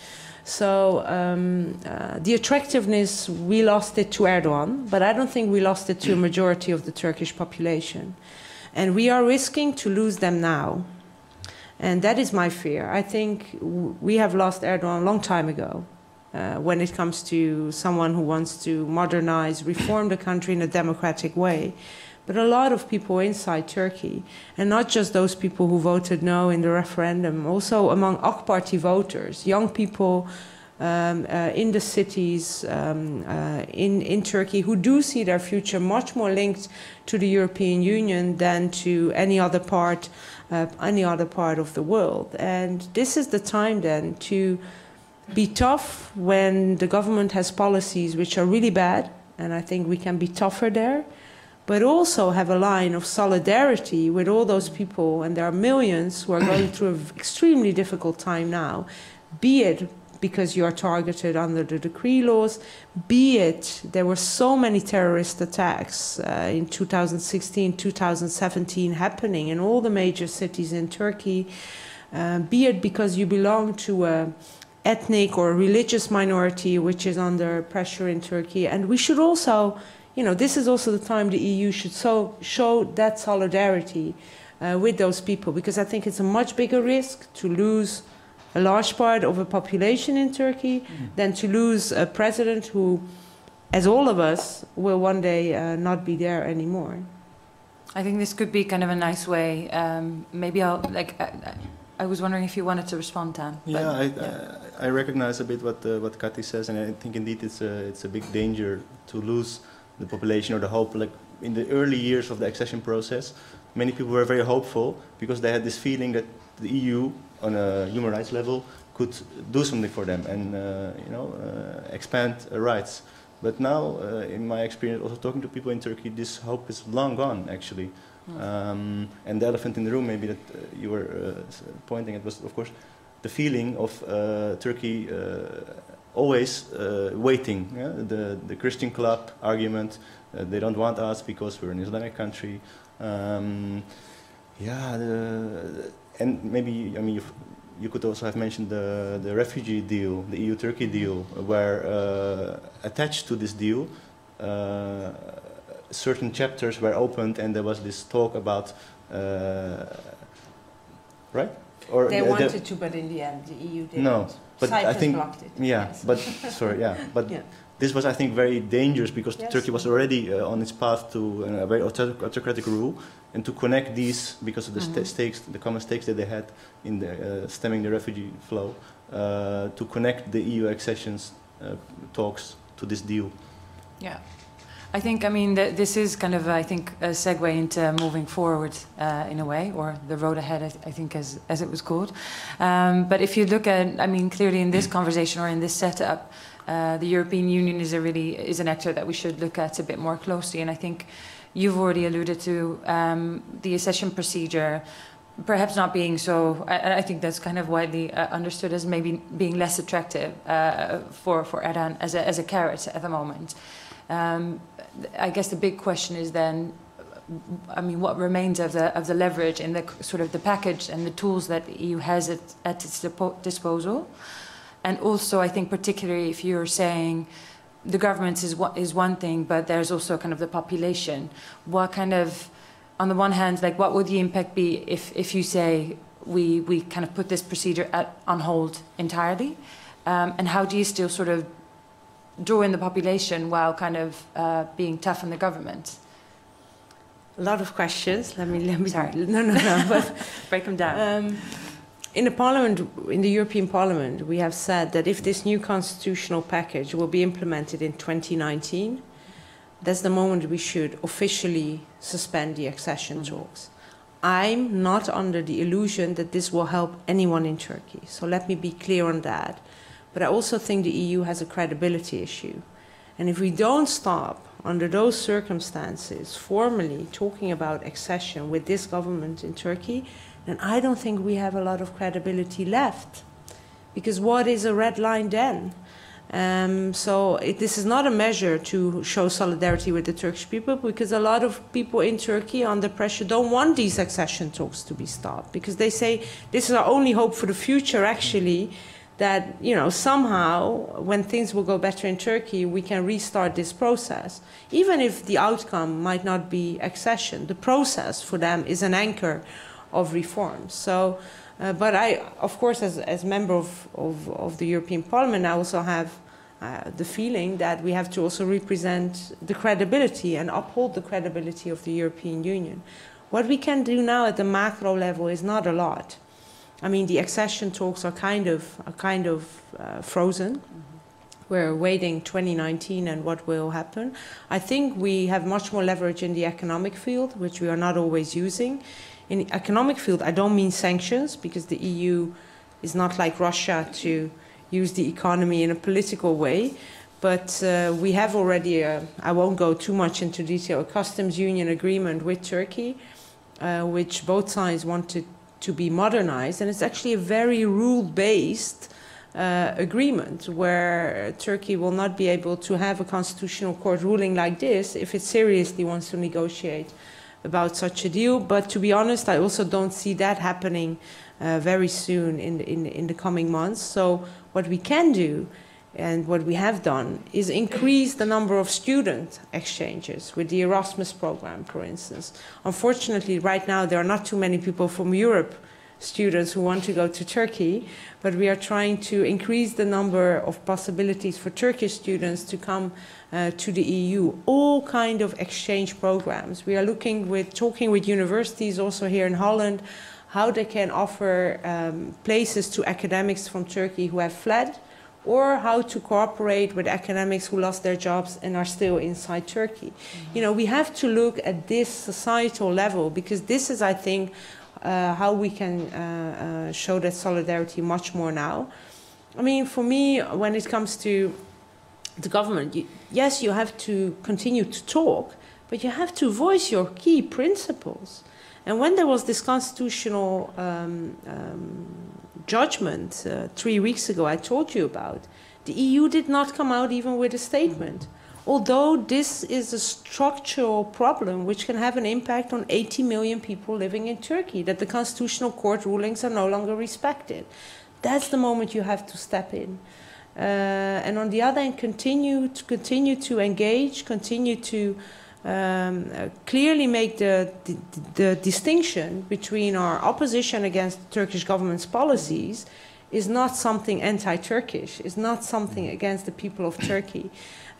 So um, uh, the attractiveness, we lost it to Erdogan, but I don't think we lost it to a majority of the Turkish population. And we are risking to lose them now. And that is my fear. I think we have lost Erdogan a long time ago uh, when it comes to someone who wants to modernize, reform the country in a democratic way. But a lot of people inside Turkey, and not just those people who voted no in the referendum, also among AK Party voters, young people um, uh, in the cities um, uh, in, in Turkey who do see their future much more linked to the European Union than to any other part uh, any other part of the world. And this is the time then to be tough when the government has policies which are really bad, and I think we can be tougher there, but also have a line of solidarity with all those people, and there are millions who are going through an extremely difficult time now, be it because you are targeted under the decree laws, be it there were so many terrorist attacks uh, in 2016, 2017 happening in all the major cities in Turkey, uh, be it because you belong to a ethnic or religious minority which is under pressure in Turkey. And we should also, you know, this is also the time the EU should so show that solidarity uh, with those people because I think it's a much bigger risk to lose a large part of a population in Turkey mm. than to lose a president who, as all of us, will one day uh, not be there anymore. I think this could be kind of a nice way. Um, maybe I'll like. I, I, was wondering if you wanted to respond, Tan. Yeah, I, yeah. I, I, recognize a bit what uh, what Kati says, and I think indeed it's a it's a big danger to lose the population or the hope. Like in the early years of the accession process, many people were very hopeful because they had this feeling that the EU on a human rights level could do something for them and uh, you know uh, expand rights. But now, uh, in my experience, also talking to people in Turkey, this hope is long gone actually. Mm. Um, and the elephant in the room, maybe that uh, you were uh, pointing at, was of course the feeling of uh, Turkey always waiting. Yeah? The the Christian club argument. they don't want us because we're an Islamic country. Um, yeah, the, and maybe, I mean, you could also have mentioned the, the refugee deal, the EU-Turkey deal, where uh, attached to this deal, uh, certain chapters were opened and there was this talk about, uh, right? Or they wanted the, to, but in the end, the EU didn't. No, but Cyprus I think blocked it. Yeah, yes. but sorry, yeah, but yeah this was, I think, very dangerous because yes. Turkey was already uh, on its path to uh, a very autocratic rule, and to connect these because of the mm -hmm. stakes, the common stakes that they had in the, uh, stemming the refugee flow, uh, to connect the EU accessions uh, talks to this deal. Yeah. I think, I mean, th this is kind of, I think, a segue into moving forward uh, in a way, or the road ahead, I, th I think, as, as it was called. Um, but if you look at, I mean, clearly in this conversation or in this setup, uh, the European Union is a really is an actor that we should look at a bit more closely. And I think you've already alluded to um, the accession procedure perhaps not being so, I, I think that's kind of widely uh, understood as maybe being less attractive uh, for, for Erdogan as a, as a carrot at the moment. Um, I guess the big question is then, I mean, what remains of the, of the leverage in the sort of the package and the tools that the EU has at, at its disposal? And also, I think particularly if you're saying the government is, is one thing, but there's also kind of the population, what kind of on the one hand, like what would the impact be if, if you say we, we kind of put this procedure at, on hold entirely? Um, and how do you still sort of draw in the population while kind of uh, being tough on the government? A lot of questions. Let me let me. Sorry. No, no, no. Break them down. Um, in the Parliament, in the European Parliament, we have said that if this new constitutional package will be implemented in 2019, that's the moment we should officially suspend the accession mm -hmm. talks. I'm not under the illusion that this will help anyone in Turkey. So let me be clear on that. But I also think the EU has a credibility issue. And if we don't stop under those circumstances formally talking about accession with this government in Turkey, then I don't think we have a lot of credibility left. Because what is a red line then? Um, so it, this is not a measure to show solidarity with the Turkish people because a lot of people in Turkey under pressure don't want these accession talks to be stopped because they say this is our only hope for the future actually that you know somehow when things will go better in Turkey we can restart this process even if the outcome might not be accession the process for them is an anchor of reforms so uh, but I, of course, as, as member of, of, of, the European Parliament, I also have uh, the feeling that we have to also represent the credibility and uphold the credibility of the European Union. What we can do now at the macro level is not a lot. I mean, the accession talks are kind of, are kind of uh, frozen. Mm -hmm. We're waiting 2019 and what will happen. I think we have much more leverage in the economic field, which we are not always using in the economic field, I don't mean sanctions because the EU is not like Russia to use the economy in a political way. But uh, we have already, a, I won't go too much into detail, a customs union agreement with Turkey, uh, which both sides wanted to be modernized. And it's actually a very rule based uh, agreement where Turkey will not be able to have a constitutional court ruling like this if it seriously wants to negotiate about such a deal. But to be honest, I also don't see that happening uh, very soon in the, in, in the coming months. So what we can do and what we have done is increase the number of student exchanges with the Erasmus program, for instance. Unfortunately, right now there are not too many people from Europe students who want to go to Turkey, but we are trying to increase the number of possibilities for Turkish students to come uh, to the EU, all kind of exchange programs. We are looking with, talking with universities also here in Holland, how they can offer um, places to academics from Turkey who have fled, or how to cooperate with academics who lost their jobs and are still inside Turkey. Mm -hmm. You know, we have to look at this societal level because this is, I think, uh, how we can uh, uh, show that solidarity much more now. I mean, for me, when it comes to the government, you, yes, you have to continue to talk, but you have to voice your key principles. And when there was this constitutional um, um, judgment uh, three weeks ago, I told you about, the EU did not come out even with a statement. Although this is a structural problem which can have an impact on 80 million people living in Turkey, that the constitutional court rulings are no longer respected. That's the moment you have to step in. Uh, and on the other hand, continue to continue to engage, continue to um, uh, clearly make the, the, the, distinction between our opposition against the Turkish government's policies is not something anti-Turkish, is not something against the people of Turkey.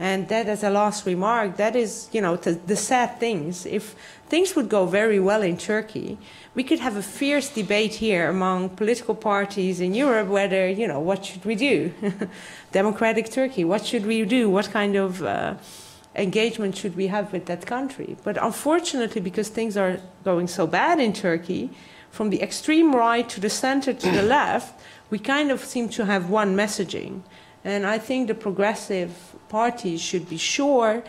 And that, as a last remark, that is, you know, the, the sad things. If things would go very well in Turkey, we could have a fierce debate here among political parties in Europe whether, you know, what should we do? Democratic Turkey, what should we do? What kind of uh, engagement should we have with that country? But unfortunately, because things are going so bad in Turkey, from the extreme right to the center to the left, we kind of seem to have one messaging. And I think the progressive parties should be sure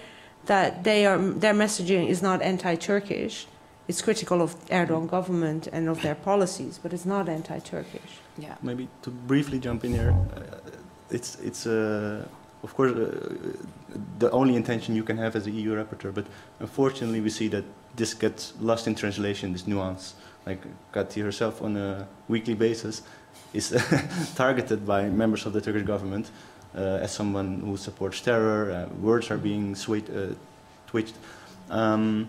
that they are, their messaging is not anti-Turkish. It's critical of Erdogan government and of their policies, but it's not anti-Turkish. Yeah. Maybe to briefly jump in here, uh, it's it's uh, of course uh, the only intention you can have as an EU rapporteur, but unfortunately we see that this gets lost in translation, this nuance. Like Kati herself on a weekly basis is targeted by members of the Turkish government uh, as someone who supports terror. Uh, words are being sweet, uh, twitched. Um,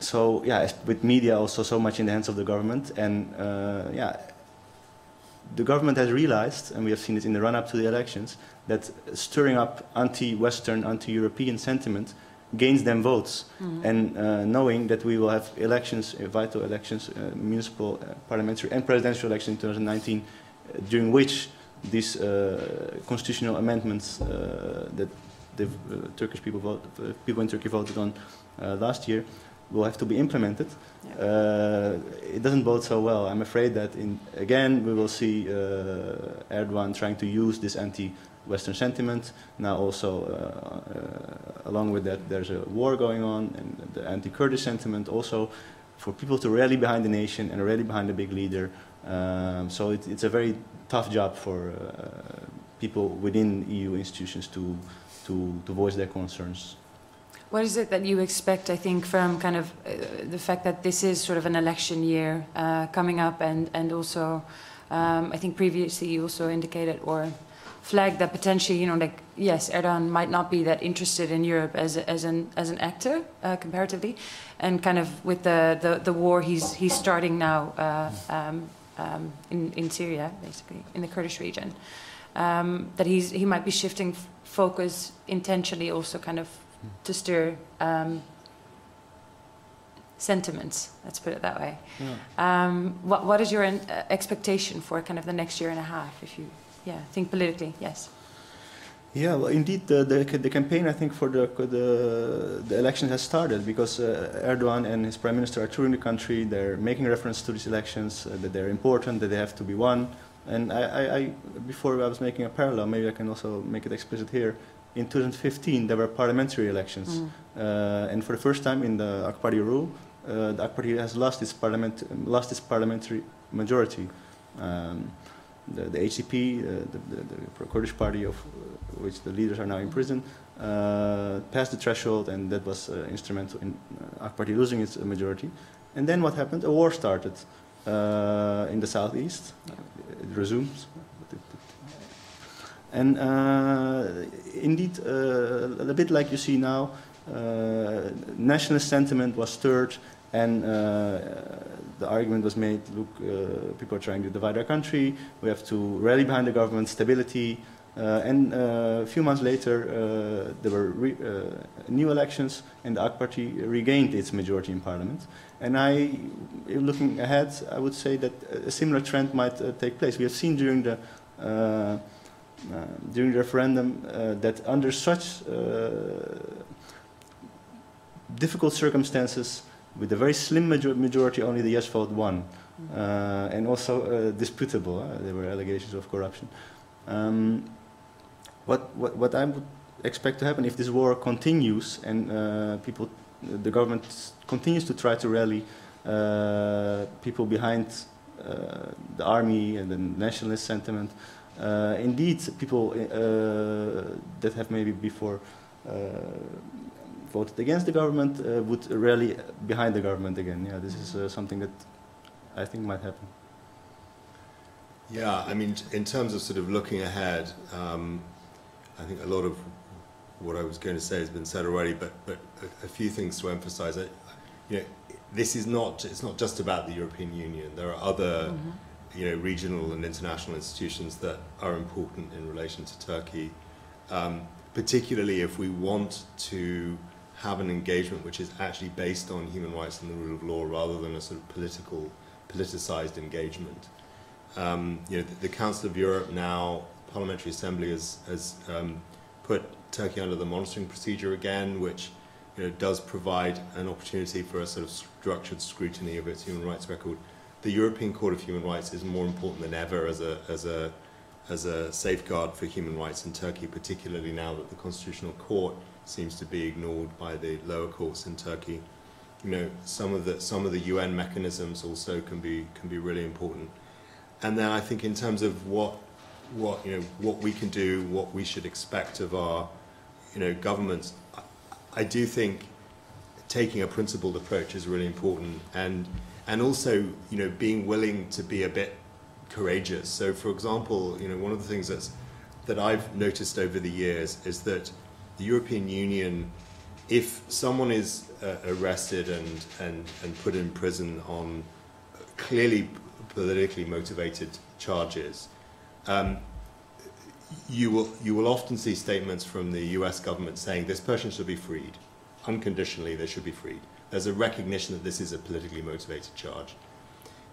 so yeah, with media also so much in the hands of the government, and uh, yeah, the government has realized, and we have seen it in the run-up to the elections, that stirring up anti-Western, anti-European sentiment gains them votes. Mm. And uh, knowing that we will have elections, uh, vital elections, uh, municipal, uh, parliamentary, and presidential elections in 2019, uh, during which these uh, constitutional amendments that the Turkish people vote, people in Turkey voted on last year will have to be implemented. Yeah. Uh, it doesn't bode so well. I'm afraid that in, again we will see uh, Erdogan trying to use this anti-Western sentiment. Now also, uh, uh along with that, there's a war going on, and the anti-Kurdish sentiment also for people to rally behind the nation and rally behind the big leader. Um, so it, it's a very tough job for uh, people within EU institutions to, to, to voice their concerns. What is it that you expect, I think, from kind of uh, the fact that this is sort of an election year uh, coming up and, and also, um, I think previously you also indicated or flagged that potentially, you know, like, yes, Erdogan might not be that interested in Europe as, as, an, as an actor uh, comparatively. And kind of with the, the, the war he's, he's starting now uh, um, um, in, in Syria, basically, in the Kurdish region, um, that he's, he might be shifting focus intentionally also kind of to stir um, sentiments. Let's put it that way. Yeah. Um, what, what is your uh, expectation for kind of the next year and a half, if you, yeah, think politically? Yes. Yeah, well, indeed, the, the, the campaign I think for the the, the elections has started because uh, Erdogan and his prime minister are touring the country. They're making reference to these elections uh, that they're important, that they have to be won. And I, I, I, before I was making a parallel, maybe I can also make it explicit here in 2015 there were parliamentary elections, mm. uh, and for the first time in the AK Party rule, uh, the AK Party has lost its parliament, lost its parliamentary majority. Um, the, the HDP, uh, the, the, the, Kurdish party of which the leaders are now in prison, uh, passed the threshold, and that was uh, instrumental in uh, AK Party losing its majority. And then what happened? A war started in the southeast. It resumes and uh, indeed, uh, a bit like you see now, uh, nationalist sentiment was stirred and the argument was made, look, uh, people are trying to divide our country, we have to rally behind the government, stability, uh, and uh, a few months later, there were new elections, and the AK Party regained its majority in parliament. And I, looking ahead, I would say that a similar trend might take place. We have seen during the uh, during the referendum uh, that under such uh, difficult circumstances, with a very slim major majority, only the yes vote won. Uh, and also uh, disputable. Uh, there were allegations of corruption. Um, what, what, what I would expect to happen if this war continues and people, the government continues to try to rally people behind the army and the nationalist sentiment, uh, indeed, people uh, that have maybe before uh, voted against the government would rally behind the government again. Yeah, this is something that I think might happen. Yeah, I mean, in terms of sort of looking ahead, um, I think a lot of what I was going to say has been said already, but, but a, a few things to emphasize. You know, this is not, it's not just about the European Union. There are other mm -hmm you know, regional and international institutions that are important in relation to Turkey, um, particularly if we want to have an engagement which is actually based on human rights and the rule of law rather than a sort of political, politicized engagement. Um, you know, the, the, Council of Europe now, Parliamentary Assembly has, has um, put Turkey under the monitoring procedure again, which you know, does provide an opportunity for a sort of structured scrutiny of its human rights record. The European Court of Human Rights is more important than ever as a, as a, as a safeguard for human rights in Turkey, particularly now that the Constitutional Court seems to be ignored by the lower courts in Turkey. You know, some of the some of the UN mechanisms also can be can be really important. And then I think in terms of what what you know what we can do, what we should expect of our you know governments, I, I do think taking a principled approach is really important, and and also you know being willing to be a bit courageous. So, for example, you know one of the things that's that I've noticed over the years is that the European Union, if someone is uh, arrested and, and, and put in prison on clearly politically motivated charges, um, you will you will often see statements from the U.S. government saying this person should be freed, unconditionally. They should be freed. There's a recognition that this is a politically motivated charge.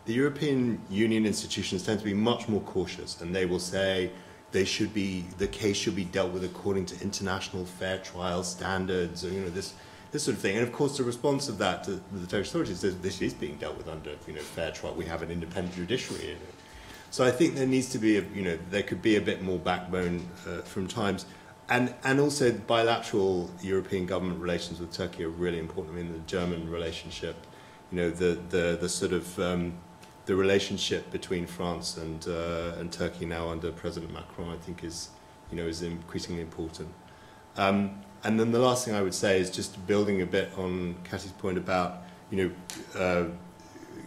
The European Union institutions tend to be much more cautious, and they will say they should be the case should be dealt with according to international fair trial standards, or you know this this sort of thing. And of course, the response of that to the Turkish authorities is this is being dealt with under you know fair trial. We have an independent judiciary. So I think there needs to be a you know there could be a bit more backbone uh, from times. And, and also bilateral European government relations with Turkey are really important. I mean, the German relationship, you know, the, the, the sort of um, the relationship between France and uh, and Turkey now under President Macron, I think, is you know is increasingly important. Um, and then the last thing I would say is just building a bit on Kati's point about you know uh,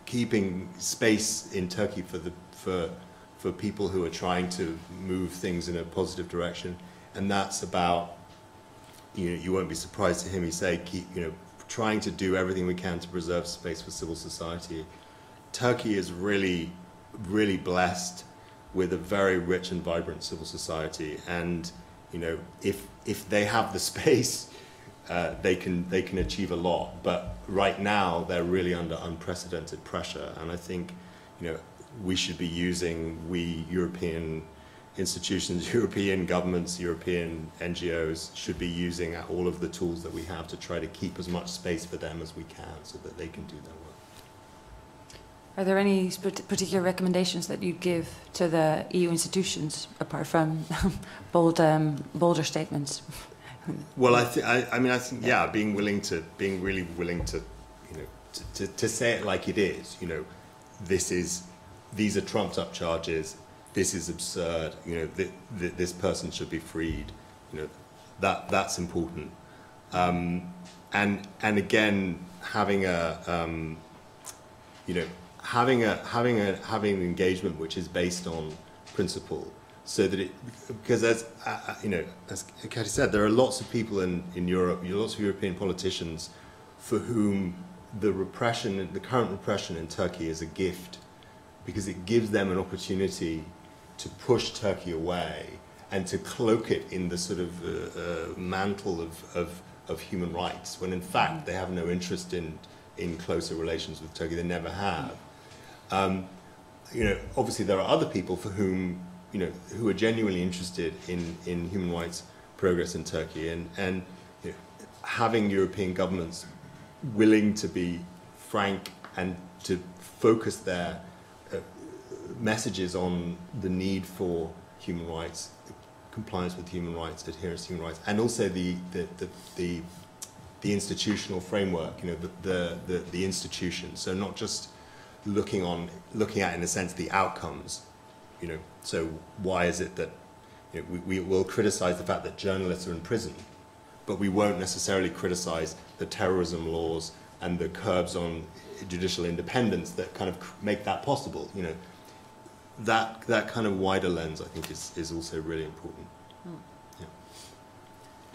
keeping space in Turkey for the for for people who are trying to move things in a positive direction, and that's about you know you won't be surprised to hear me say keep you know trying to do everything we can to preserve space for civil society. Turkey is really really blessed with a very rich and vibrant civil society, and you know if if they have the space. Uh, they can they can achieve a lot, but right now they're really under unprecedented pressure, and I think, you know, we should be using, we European institutions, European governments, European NGOs should be using all of the tools that we have to try to keep as much space for them as we can so that they can do their work. Are there any sp- particular recommendations that you'd give to the EU institutions apart from bold, um, bolder statements? Well, I, th- I, I mean, I think yeah, being willing to, being really willing to, you know, to, to, to say it like it is. You know, this is, these are trumped up charges. This is absurd. You know, th- th- this person should be freed. You know, that that's important. Um, and and again, having a, um, you know, having a having a having an engagement which is based on principle so that it because as uh, uh, you know as Kati said there are lots of people in in Europe lots of European politicians for whom the repression the current repression in Turkey is a gift because it gives them an opportunity to push Turkey away and to cloak it in the sort of uh, uh, mantle of, of of human rights when in fact they have no interest in in closer relations with Turkey. They never have um, you know obviously there are other people for whom you know, who are genuinely interested in, in human rights progress in Turkey and, and you know, having European governments willing to be frank and to focus their uh, messages on the need for human rights, compliance with human rights, adherence to human rights, and also the, the, the, the, the institutional framework, you know, the, the, the, the institutions. So not just looking on, looking at, in a sense, the outcomes, you know, so why is it that you know, we, we will criticize the fact that journalists are in prison, but we won't necessarily criticize the terrorism laws and the curbs on judicial independence that kind of make that possible. You know, that that kind of wider lens, I think, is, is also really important. Hmm. Yeah.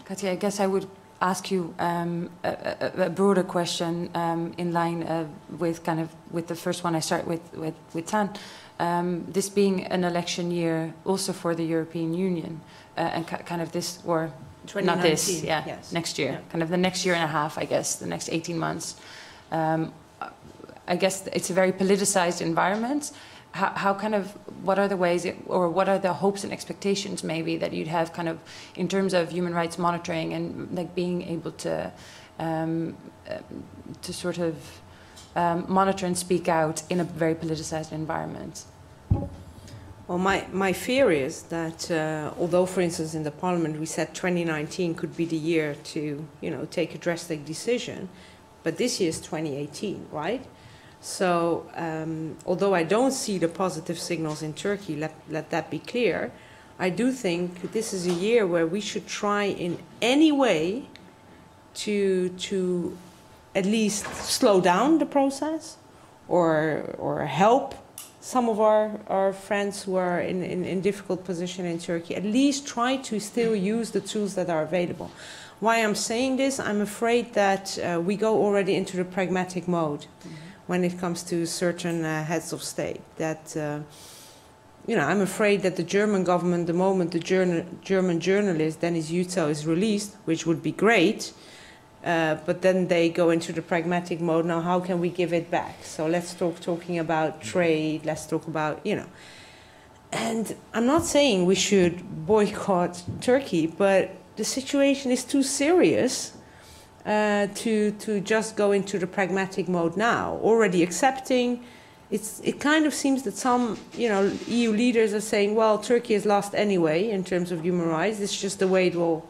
Kati, I guess I would ask you um, a, a, broader question um, in line uh, with kind of with the first one I start with with, with Tan um, this being an election year also for the European Union, uh, and kind of this, or not this, yeah, yes. next year, yeah. kind of the next year and a half, I guess, the next 18 months. Um, I guess it's a very politicized environment. How, how kind of what are the ways it, or what are the hopes and expectations maybe that you'd have kind of in terms of human rights monitoring and like being able to um, uh, to sort of um, monitor and speak out in a very politicized environment. Well, my, my fear is that uh, although, for instance, in the Parliament we said 2019 could be the year to, you know, take a drastic decision, but this year is 2018, right? So, um, although I don't see the positive signals in Turkey, let, let that be clear, I do think this is a year where we should try in any way to, to at least slow down the process or, or help some of our, our friends who are in, in, in difficult position in Turkey, at least try to still use the tools that are available. Why I'm saying this, I'm afraid that uh, we go already into the pragmatic mode mm -hmm. When it comes to certain uh, heads of state. That, uh, you know, I'm afraid that the German government, the moment the journal, German journalist Deniz Yücel is released, which would be great, uh, but then they go into the pragmatic mode. Now, how can we give it back? So let's talk talking about trade. Let's talk about you know. And I'm not saying we should boycott Turkey, but the situation is too serious uh, to to just go into the pragmatic mode now. Already accepting, it's it kind of seems that some you know EU leaders are saying, well, Turkey has lost anyway in terms of human rights. It's just the way it will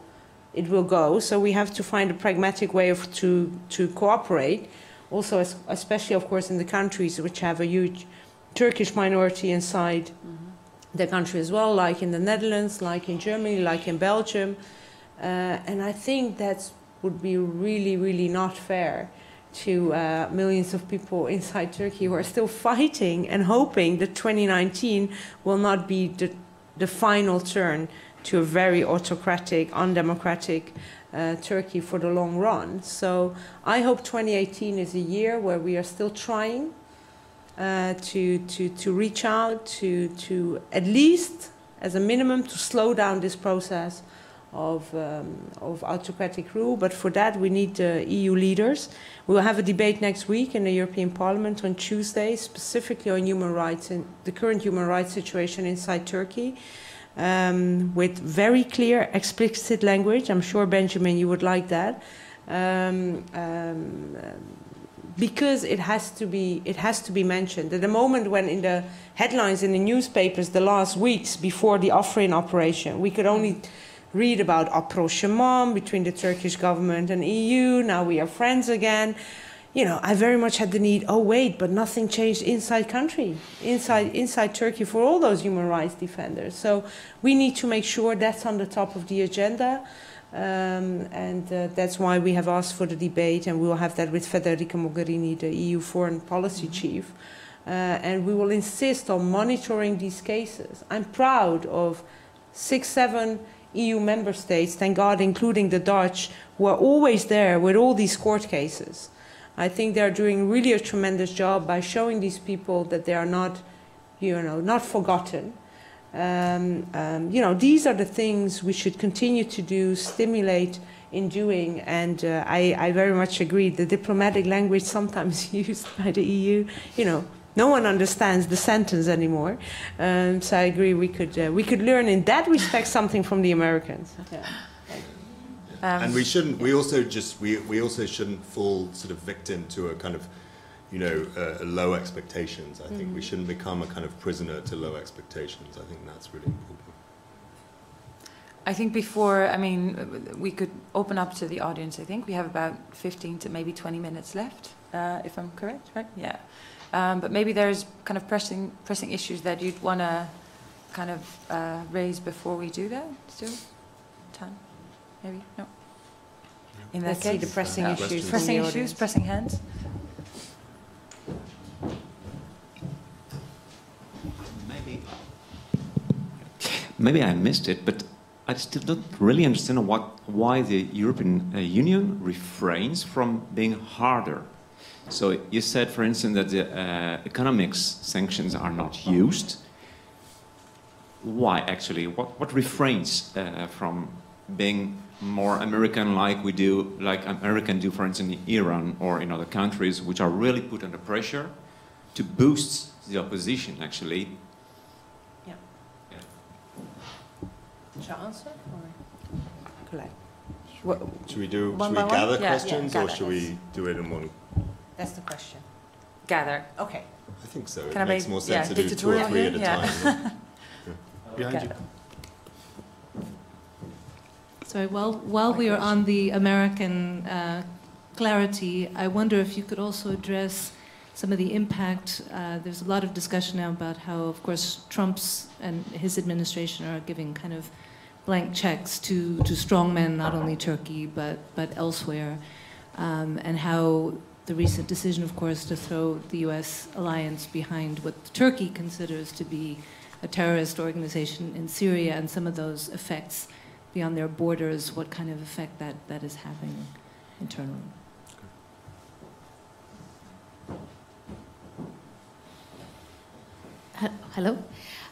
it will go. So we have to find a pragmatic way of to to cooperate. Also, especially of course in the countries which have a huge Turkish minority inside mm -hmm. the country as well, like in the Netherlands, like in Germany, like in Belgium, uh, and I think that would be really, really not fair to uh, millions of people inside Turkey who are still fighting and hoping that 2019 will not be the, the final turn to a very autocratic, undemocratic uh, Turkey for the long run. So I hope 2018 is a year where we are still trying uh, to, to, to reach out, to, to at least, as a minimum, to slow down this process of, um, of autocratic rule. But for that, we need uh, EU leaders. We will have a debate next week in the European Parliament on Tuesday, specifically on human rights and the current human rights situation inside Turkey um, with very clear, explicit language. I'm sure, Benjamin, you would like that. Um, um, because it has to be it has to be mentioned. At the moment when in the headlines in the newspapers the last weeks before the Afrin operation, we could only read about approachement between the Turkish government and EU. Now we are friends again you know, I very much had the need, oh, wait, but nothing changed inside country, inside, inside Turkey for all those human rights defenders. So we need to make sure that's on the top of the agenda. Um, and uh, that's why we have asked for the debate, and we will have that with Federica Mogherini, the EU foreign policy mm -hmm. chief. Uh, and we will insist on monitoring these cases. I'm proud of six, seven EU member states, thank God, including the Dutch, who are always there with all these court cases. I think they're doing really a tremendous job by showing these people that they are not, you know, not forgotten. Um, um, you know, these are the things we should continue to do, stimulate in doing, and uh, I, I very much agree. The diplomatic language sometimes used by the EU, you know, no one understands the sentence anymore. Um, so I agree. We could uh, we could learn in that respect something from the Americans. Yeah. Um, and we shouldn't. We also just we, we also shouldn't fall sort of victim to a kind of, you know, uh, low expectations. I mm -hmm. think we mm-hmm. shouldn't become a kind of prisoner to low expectations. I think that's really important. I think before, I mean, we could open up to the audience. I think we have about 15 to maybe 20 minutes left, uh, if I'm correct, right? Yeah. Um, but maybe there's kind of pressing pressing issues that you'd want to kind of uh, raise before we do that. Still, time maybe? No? In that Let's case? see the pressing uh, issues. Pressing issues, pressing hands? Maybe, maybe I missed it, but I still don't really understand what, why the European uh, Union refrains from being harder. So you said, for instance, that the uh, economics sanctions are not used. Why, actually? What, what refrains uh, from being more American like we do, like American do, for instance, in Iran or in other countries, which are really put under pressure to boost the opposition, actually. Yeah. Yeah. Shall I answer? Or? Collect. What, Should we do? One should by we one? gather Yeah, yeah, questions, or gather, should we do it in one? That's the question. gather. Okay. I think so. Can I it makes make- more yeah, sense to do two or three at a Yeah. time. yeah. Behind you. Gather. Sorry, while, while we are on the American uh, clarity, I wonder if you could also address some of the impact. Uh, there's a lot of discussion now about how, of course, Trump's and his administration are giving kind of blank checks to, to strongmen, not only Turkey, but, but elsewhere, um, and how the recent decision, of course, to throw the U.S. alliance behind what Turkey considers to be a terrorist organization in Syria and some of those effects beyond their borders, what kind of effect that, that is having internally. Hello.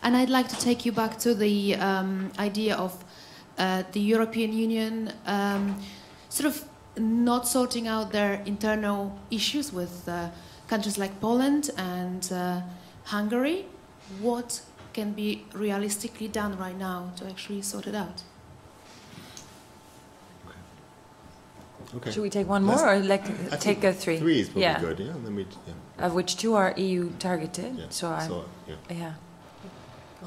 And I'd like to take you back to the um, idea of uh, the European Union um, sort of not sorting out their internal issues with uh, countries like Poland and uh, Hungary. What can be realistically done right now to actually sort it out? Okay. Okay. Should we take one more, Let's- or like I take a three? Three is probably yeah. good. Yeah. Then we. Yeah. Of which two are EU targeted. yeah. So I, So, yeah. yeah.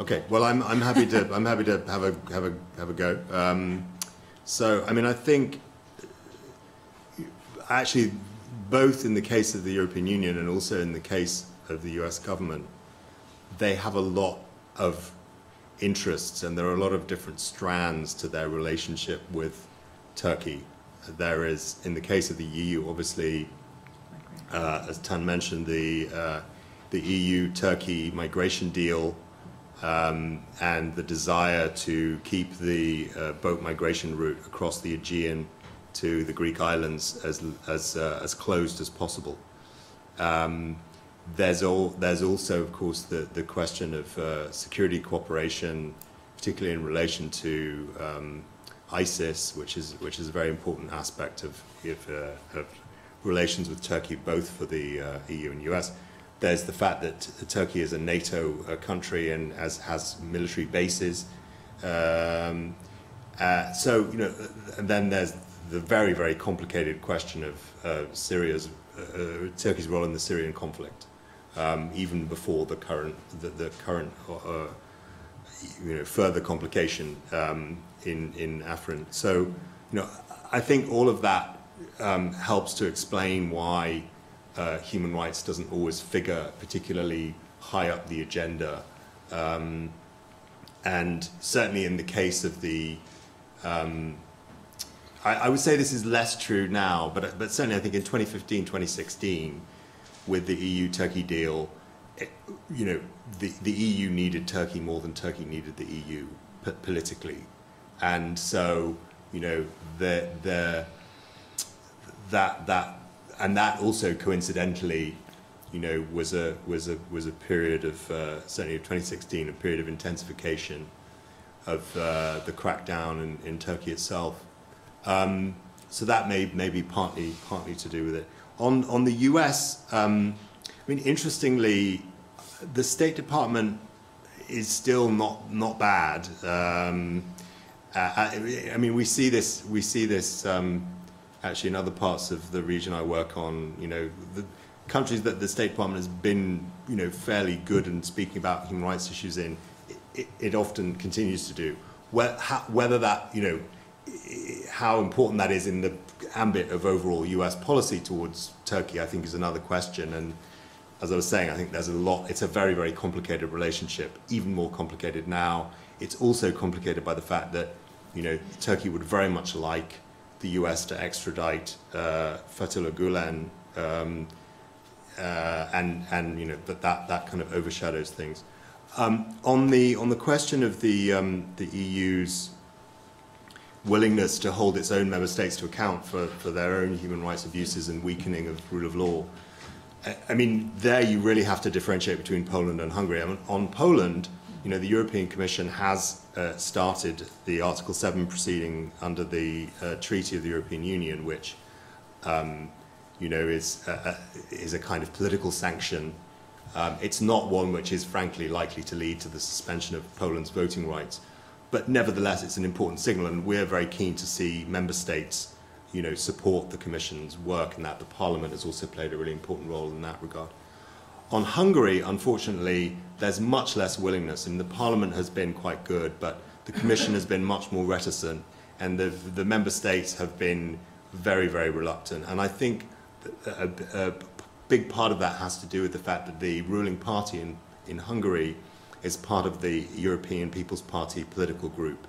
Okay. Well, I'm, I'm happy to I'm happy to have a have a have a go. Um, so, I mean, I think actually both in the case of the European Union and also in the case of the U.S. government, they have a lot of interests and there are a lot of different strands to their relationship with Turkey. There is, in the case of the EU, obviously, uh, as Tan mentioned, the uh, the EU-Turkey migration deal um, and the desire to keep the uh, boat migration route across the Aegean to the Greek islands as as uh, as closed as possible. Um, there's all there's also, of course, the the question of uh, security cooperation, particularly in relation to um, ISIS, which is which is a very important aspect of of, uh, of relations with Turkey, both for the uh, EU and US. There's the fact that Turkey is a NATO uh, country and has has military bases. Um, uh, so you know, and then there's the very very complicated question of uh, Syria's uh, Turkey's role in the Syrian conflict, um, even before the current the, the current uh, you know further complication um, in in Afrin. So you know, I think all of that um, helps to explain why uh, human rights doesn't always figure particularly high up the agenda. Um, and certainly in the case of the, um, I, I would say this is less true now, but, but certainly I think in 2015, 2016, with the EU-Turkey deal, it, you know, the, the EU needed Turkey more than Turkey needed the EU politically. And so, you know, the, the, that, that, and that also coincidentally, you know, was a, was a, was a period of, uh, certainly of 2016, a period of intensification of uh, the crackdown in, in Turkey itself. Um, so that may, may be partly, partly to do with it. On, on the US, um, I mean, interestingly, the State Department is still not, not bad. Um, uh, I, I mean, we see this, we see this um, actually in other parts of the region I work on, you know, the countries that the State Department has been, you know, fairly good in speaking about human rights issues in, it, it often continues to do. Whether that, you know, how important that is in the ambit of overall US policy towards Turkey, I think is another question. And as I was saying, I think there's a lot, it's a very, very complicated relationship, even more complicated now. It's also complicated by the fact that, you know, Turkey would very much like the US to extradite uh, Fethullah Gulen, um, uh, and and you know that, that that kind of overshadows things. Um, on the on the question of the um, the EU's willingness to hold its own member states to account for, for their own human rights abuses and weakening of rule of law, I, I mean there you really have to differentiate between Poland and Hungary. I mean, on Poland, you know the European Commission has uh, started the Article 7 proceeding under the uh, Treaty of the European Union, which um, you know, is, uh, is a kind of political sanction Um, it's not one which is frankly likely to lead to the suspension of Poland's voting rights. But nevertheless, it's an important signal, and we're very keen to see member states you know, support the Commission's work and that the Parliament has also played a really important role in that regard. On Hungary, unfortunately, there's much less willingness, and the Parliament has been quite good, but the Commission has been much more reticent, and the, the member states have been very, very reluctant. And I think uh, a, a big part of that has to do with the fact that the ruling party in, in Hungary is part of the European People's Party political group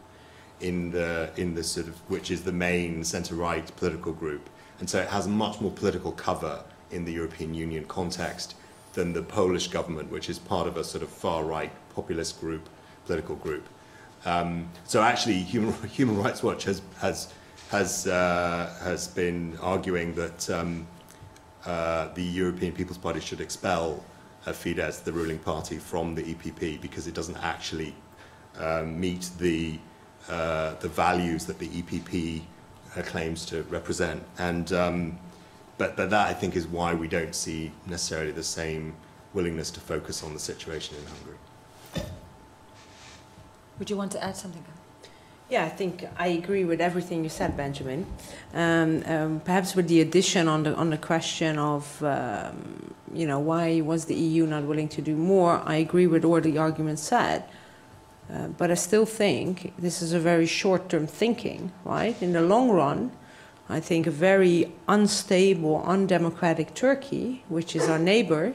in the in the sort of which is the main centre-right political group, and so it has much more political cover in the European Union context than the Polish government, which is part of a sort of far-right populist group, political group. Um, so actually, Human, Human Rights Watch has has has uh, has been arguing that um, uh, the European People's Party should expel Fidesz, the ruling party, from the EPP because it doesn't actually um, meet the uh, the values that the EPP uh, claims to represent. And, um, but, but that, I think, is why we don't see necessarily the same willingness to focus on the situation in Hungary. Would you want to add something? Yeah, I think I agree with everything you said, Benjamin. Um, um, perhaps with the addition on the on the question of um, you know why was the EU not willing to do more? I agree with all the arguments said. Uh, but I still think this is a very short term thinking, right? In the long run, I think a very unstable, undemocratic Turkey, which is our neighbor,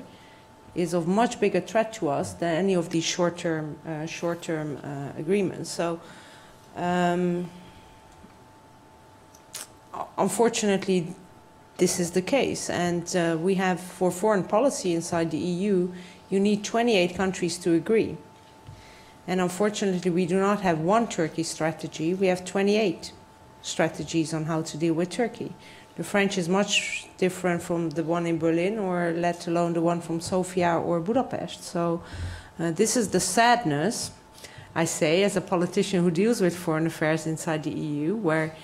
is of much bigger threat to us than any of these short term uh, short term uh, agreements. So, um, unfortunately, this is the case. And uh, we have, for foreign policy inside the EU, you need 28 countries to agree. And unfortunately, we do not have one Turkey strategy. We have 28 strategies on how to deal with Turkey. The French is much different from the one in Berlin, or let alone the one from Sofia or Budapest. So, uh, this is the sadness, I say, as a politician who deals with foreign affairs inside the EU, where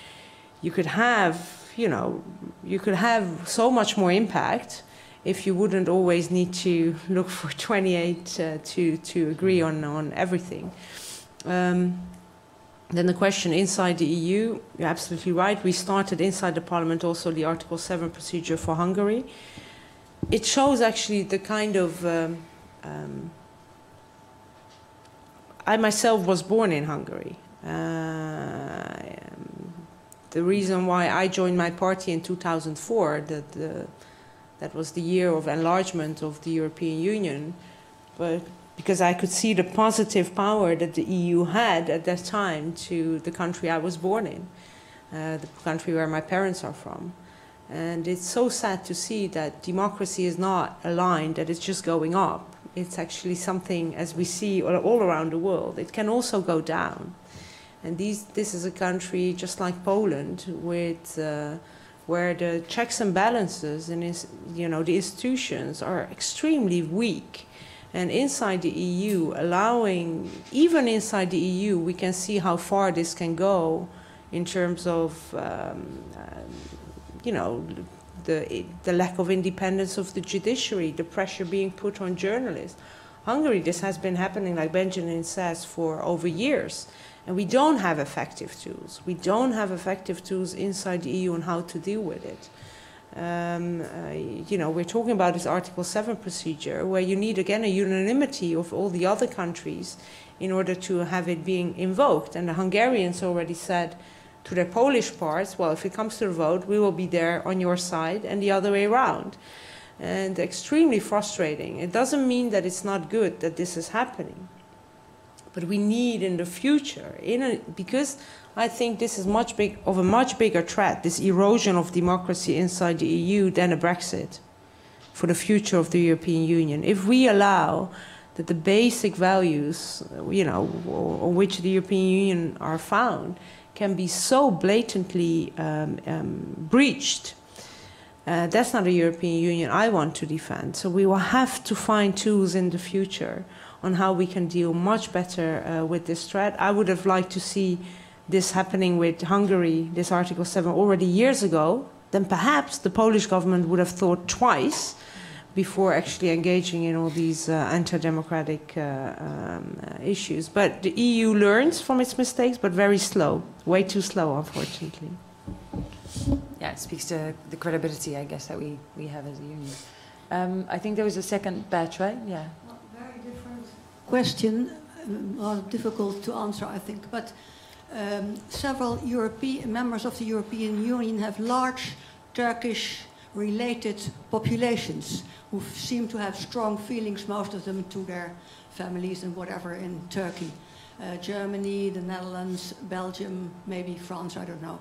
you could have, you know, you could have so much more impact if you wouldn't always need to look for 28 uh, to, to agree on, on everything. Um, then the question inside the EU, you're absolutely right. We started inside the parliament also the Article 7 procedure for Hungary. It shows actually the kind of. Um, um, I myself was born in Hungary. Uh, the reason why I joined my party in 2004, the, the that was the year of enlargement of the European Union, but because I could see the positive power that the EU had at that time to the country I was born in, uh, the country where my parents are from. And it's so sad to see that democracy is not a line that is just going up. It's actually something, as we see all around the world, it can also go down. And these, this is a country just like Poland with. Uh, where the checks and balances and you know the institutions are extremely weak and inside the EU allowing even inside the EU we can see how far this can go in terms of um, uh, you know the the lack of independence of the judiciary the pressure being put on journalists Hungary this has been happening like Benjamin says for over years and we don't have effective tools. We don't have effective tools inside the EU on how to deal with it. Um, uh, you know, we're talking about this Article 7 procedure where you need, again, a unanimity of all the other countries in order to have it being invoked. And the Hungarians already said to their Polish parts, well, if it comes to the vote, we will be there on your side and the other way around. And extremely frustrating. It doesn't mean that it's not good that this is happening but we need in the future in a, because I think this is much big of a much bigger threat, this erosion of democracy inside the EU than a Brexit for the future of the European Union. If we allow that the basic values, you know, on which the European Union are found, can be so blatantly um, um, breached. Uh, that's not a European Union I want to defend. So we will have to find tools in the future on how we can deal much better uh, with this threat. I would have liked to see this happening with Hungary, this Article 7, already years ago. Then perhaps the Polish government would have thought twice before actually engaging in all these uh, anti-democratic uh, um, uh, issues. But the EU learns from its mistakes, but very slow, way too slow, unfortunately. Yeah, it speaks to the credibility, I guess, that we, we have as a union. Um, I think there was a second batch, right? Yeah. Well, very different question, um, difficult to answer, I think. But um, several European members of the European Union have large Turkish-related populations who seem to have strong feelings, most of them, to their families and whatever in Turkey. Uh, Germany, the Netherlands, Belgium, maybe France, I don't know.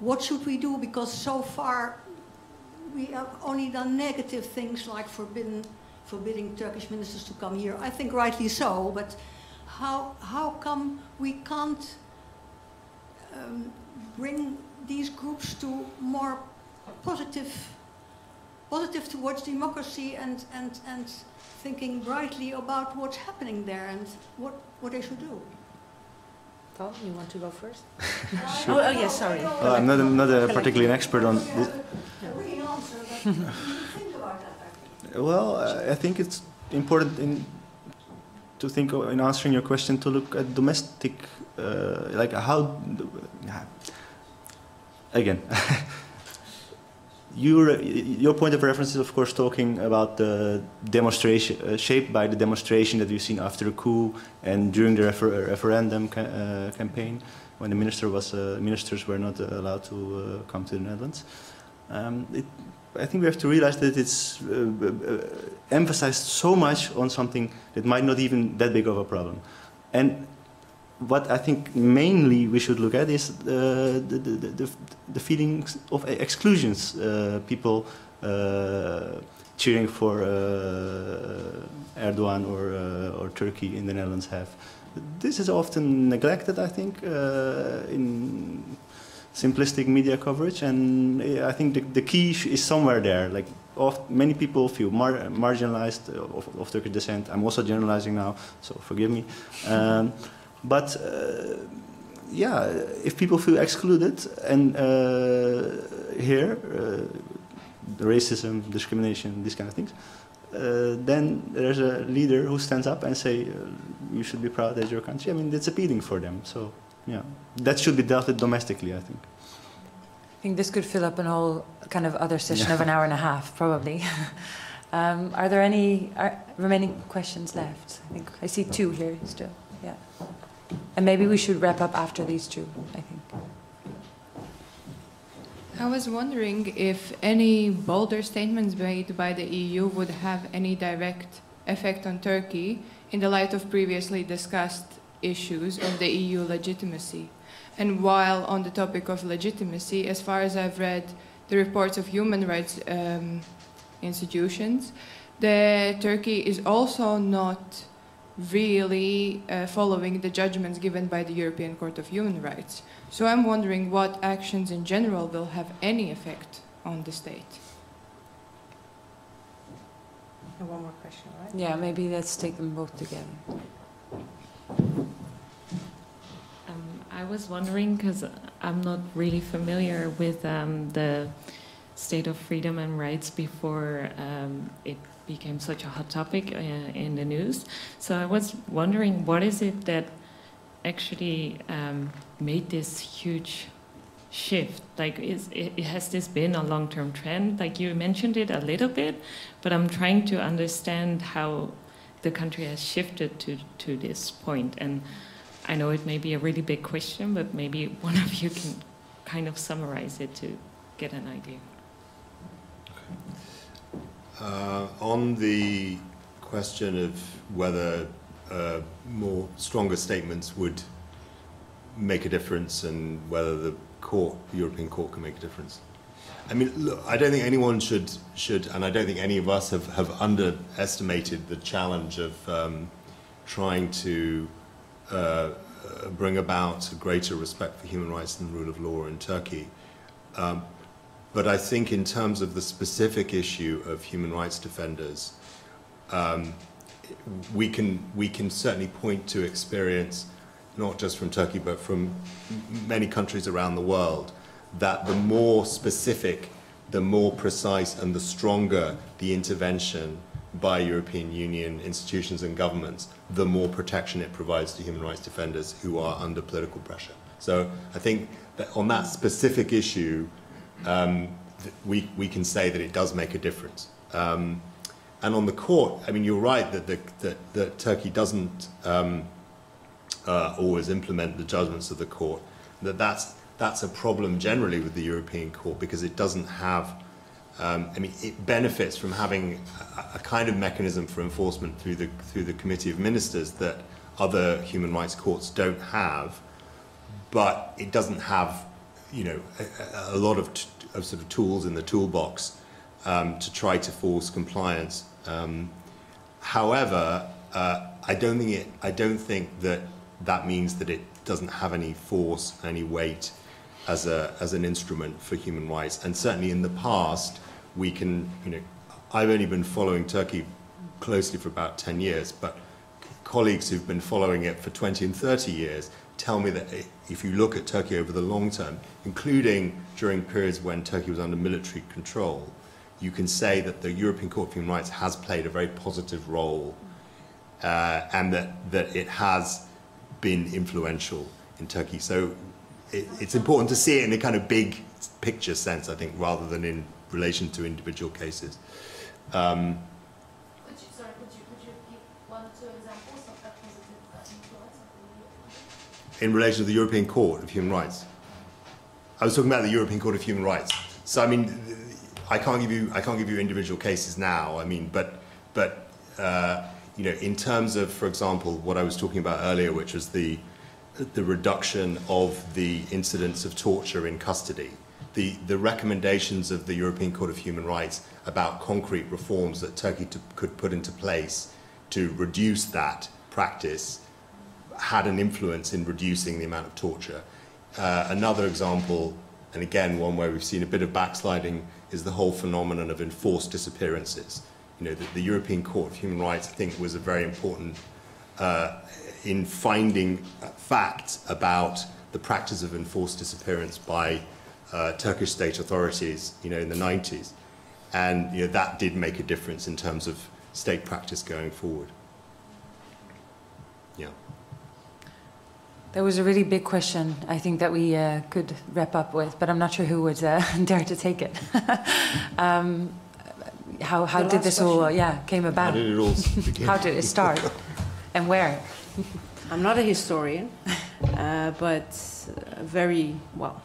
What should we do? Because so far we have only done negative things like forbidden, forbidding Turkish ministers to come here. I think rightly so, but how, how come we can't um, bring these groups to more positive, positive towards democracy and, and, and thinking brightly about what's happening there and what, what they should do? Tan, you want to go first? Sure. Oh, oh, yes, sorry. Well, I'm not, a, not a particularly an expert on this. Well, uh, I think it's important in, to think of, in answering your question to look at domestic, uh, like how. Yeah. Again, your your point of reference is of course talking about the demonstration uh, shaped by the demonstration that we've seen after the coup and during the refer referendum ca uh, campaign when the minister was uh, ministers were not allowed to uh, come to the Netherlands. Um, it, I think we have to realize that it's uh, uh, emphasized so much on something that might not even that big of a problem. And what I think mainly we should look at is uh, the, the, the, the, feelings of exclusions uh, people uh, cheering for Erdogan or, or Turkey in the Netherlands have. This is often neglected, I think, in simplistic media coverage, and I think the, the key is somewhere there. Like oft, many people feel mar marginalized of, of, Turkish descent. I'm also generalizing now, so forgive me. Um, but uh, yeah, if people feel excluded, and uh, here, uh, racism, discrimination, these kind of things, uh, then there's a leader who stands up and say, uh, "You should be proud as your country." I mean, it's appealing for them. So yeah, that should be dealt with domestically, I think. I think this could fill up an whole kind of other session yeah. of an hour and a half, probably. um, are there any are remaining questions left? I think I see two here still. Yeah, and maybe we should wrap up after these two. I think. I was wondering if any bolder statements made by the EU would have any direct effect on Turkey in the light of previously discussed issues of the EU legitimacy. And while on the topic of legitimacy, as far as I've read the reports of human rights um, institutions, the Turkey is also not really uh, following the judgments given by the European Court of Human Rights. So I'm wondering what actions in general will have any effect on the state. And one more question, right? Yeah, maybe let's take them both together. Um, I was wondering, because I'm not really familiar with um, the state of freedom and rights before um, it became such a hot topic uh, in the news. So I was wondering, what is it that actually um, made this huge shift? Like, is, it, has this been a long-term trend? Like you mentioned it a little bit, but I'm trying to understand how the country has shifted to, to this point. And I know it may be a really big question, but maybe one of you can kind of summarize it to get an idea. Uh, on the question of whether uh, more stronger statements would make a difference and whether the court, the European Court, can make a difference. I mean, look, I don't think anyone should, should, and I don't think any of us have, have underestimated the challenge of um, trying to uh, bring about a greater respect for human rights and the rule of law in Turkey. Um, but I think in terms of the specific issue of human rights defenders, um, we can we can certainly point to experience, not just from Turkey but from many countries around the world, that the more specific the more precise and the stronger the intervention by European Union institutions and governments, the more protection it provides to human rights defenders who are under political pressure. So I think that on that specific issue, um, we, we can say that it does make a difference. Um, and on the court, I mean, you're right that, the, that, that Turkey doesn't um, uh, always implement the judgments of the court. That that's, that's a problem generally with the European Court because it doesn't have, um, I mean, it benefits from having a, a kind of mechanism for enforcement through the, through the Committee of Ministers that other human rights courts don't have, but it doesn't have, you know, a, a lot of, of sort of tools in the toolbox um, to try to force compliance. Um, however, uh, I don't think it. I don't think that that means that it doesn't have any force, any weight as a as an instrument for human rights. And certainly in the past, we can. You know, I've only been following Turkey closely for about ten years, but colleagues who've been following it for 20 and 30 years tell me that if you look at Turkey over the long term, including during periods when Turkey was under military control, you can say that the European Court of Human Rights has played a very positive role uh, and that, that it has been influential in Turkey. So it, it's important to see it in a kind of big picture sense, I think, rather than in relation to individual cases. Um, could you, sorry, could you, could you give one or two examples of that positive influence of the in relation to the European Court of Human Rights. I was talking about the European Court of Human Rights. So I mean, I can't give you I can't give you individual cases now. I mean, but but uh, you know, in terms of, for example, what I was talking about earlier, which was the the reduction of the incidence of torture in custody, the the recommendations of the European Court of Human Rights about concrete reforms that Turkey to, could put into place to reduce that practice had an influence in reducing the amount of torture. Uh, another example, and again one where we've seen a bit of backsliding is the whole phenomenon of enforced disappearances. You know, the, the European Court of Human Rights, I think, was a very important uh, in finding facts about the practice of enforced disappearance by uh, Turkish state authorities, you know, in the 90s. And you know, that did make a difference in terms of state practice going forward. Yeah. That was a really big question, I think, that we uh, could wrap up with, but I'm not sure who would uh, dare to take it. um, how how did this all, uh, yeah, came about? How did it all begin? how did it start? and where? I'm not a historian, uh, but a very, well,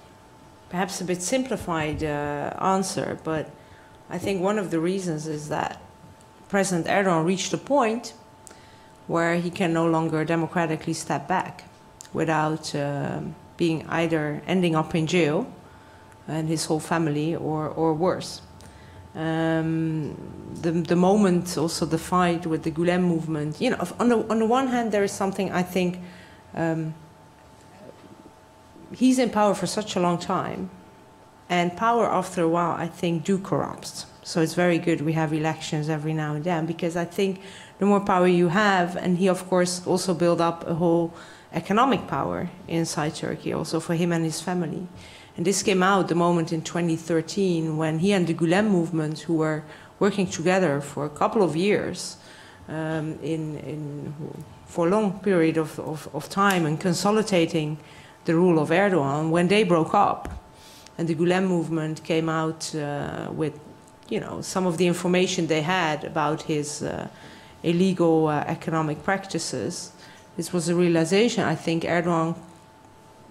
perhaps a bit simplified uh, answer, but I think one of the reasons is that President Erdogan reached a point where he can no longer democratically step back without uh, being either ending up in jail and his whole family or, or worse. Um, the, the moment, also the fight with the Gulen movement, you know, on the, on the one hand, there is something I think um, he's in power for such a long time, and power after a while, I think, do corrupt. So it's very good we have elections every now and then because I think the more power you have, and he, of course, also built up a whole economic power inside Turkey, also for him and his family. And this came out the moment in 2013 when he and the Gulen movement, who were working together for a couple of years um, in, in, for a long period of, of, of time and consolidating the rule of Erdogan, when they broke up and the Gulen movement came out uh, with you know, some of the information they had about his uh, illegal uh, economic practices, this was a realization I think Erdogan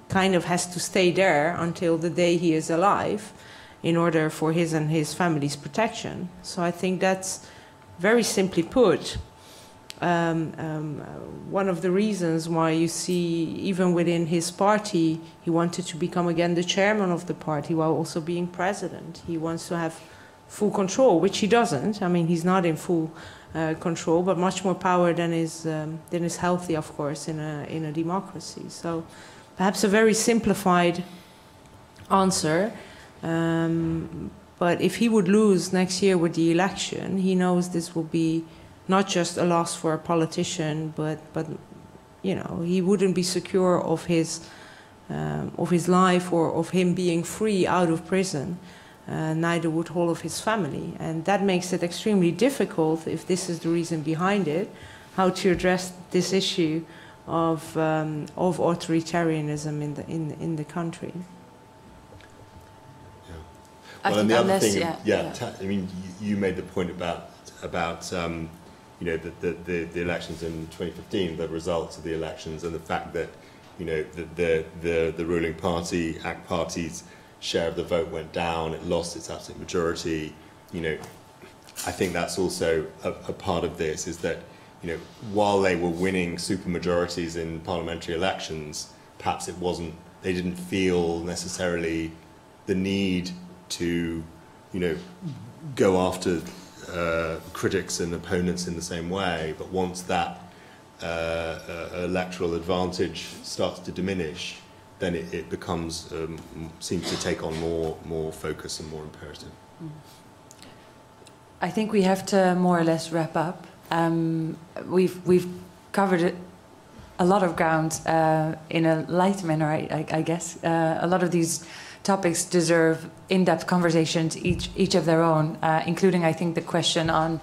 kind of has to stay there until the day he is alive in order for his and his family's protection. So I think that's very simply put um, um, one of the reasons why you see, even within his party, he wanted to become again the chairman of the party while also being president. He wants to have full control, which he doesn't. I mean, he's not in full uh, control, but much more power than is um, than is healthy, of course, in a in a democracy. So, perhaps a very simplified answer. Um, but if he would lose next year with the election, he knows this will be not just a loss for a politician, but but you know he wouldn't be secure of his um, of his life or of him being free out of prison Uh, neither would all of his family. And that makes it extremely difficult, if this is the reason behind it, how to address this issue of, um, of authoritarianism in the, in, in the country. I well, and the other unless, thing, yeah, yeah, yeah. ta- I mean, you, you made the point about about um, you know the, the, the, the elections in 2015, the results of the elections, and the fact that you know the the the, the ruling party, AK Party's share of the vote went down, it lost its absolute majority. You know, I think that's also a, a part of this is that you know while they were winning supermajorities in parliamentary elections, perhaps it wasn't they didn't feel necessarily the need to you know go after uh, critics and opponents in the same way, but once that uh, uh, electoral advantage starts to diminish, then it, it becomes um, seems to take on more more focus and more imperative. I think we have to more or less wrap up. Um, we've we've covered a lot of ground uh, in a light manner, I, I, I guess. Uh, a lot of these topics deserve in-depth conversations, each each of their own, uh, including I think the question on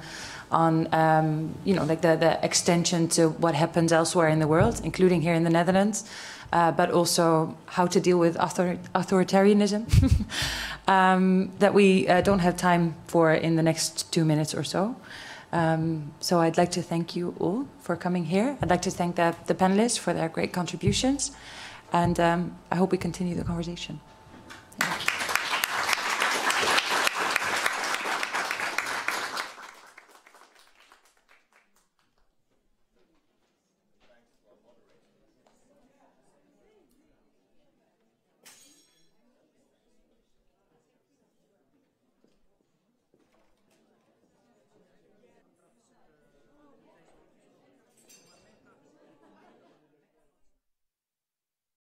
on um, you know like the, the extension to what happens elsewhere in the world, including here in the Netherlands, uh, but also how to deal with author- authoritarianism um, that we uh, don't have time for in the next two minutes or so. Um, so I'd like to thank you all for coming here. I'd like to thank the, the panelists for their great contributions, and um, I hope we continue the conversation.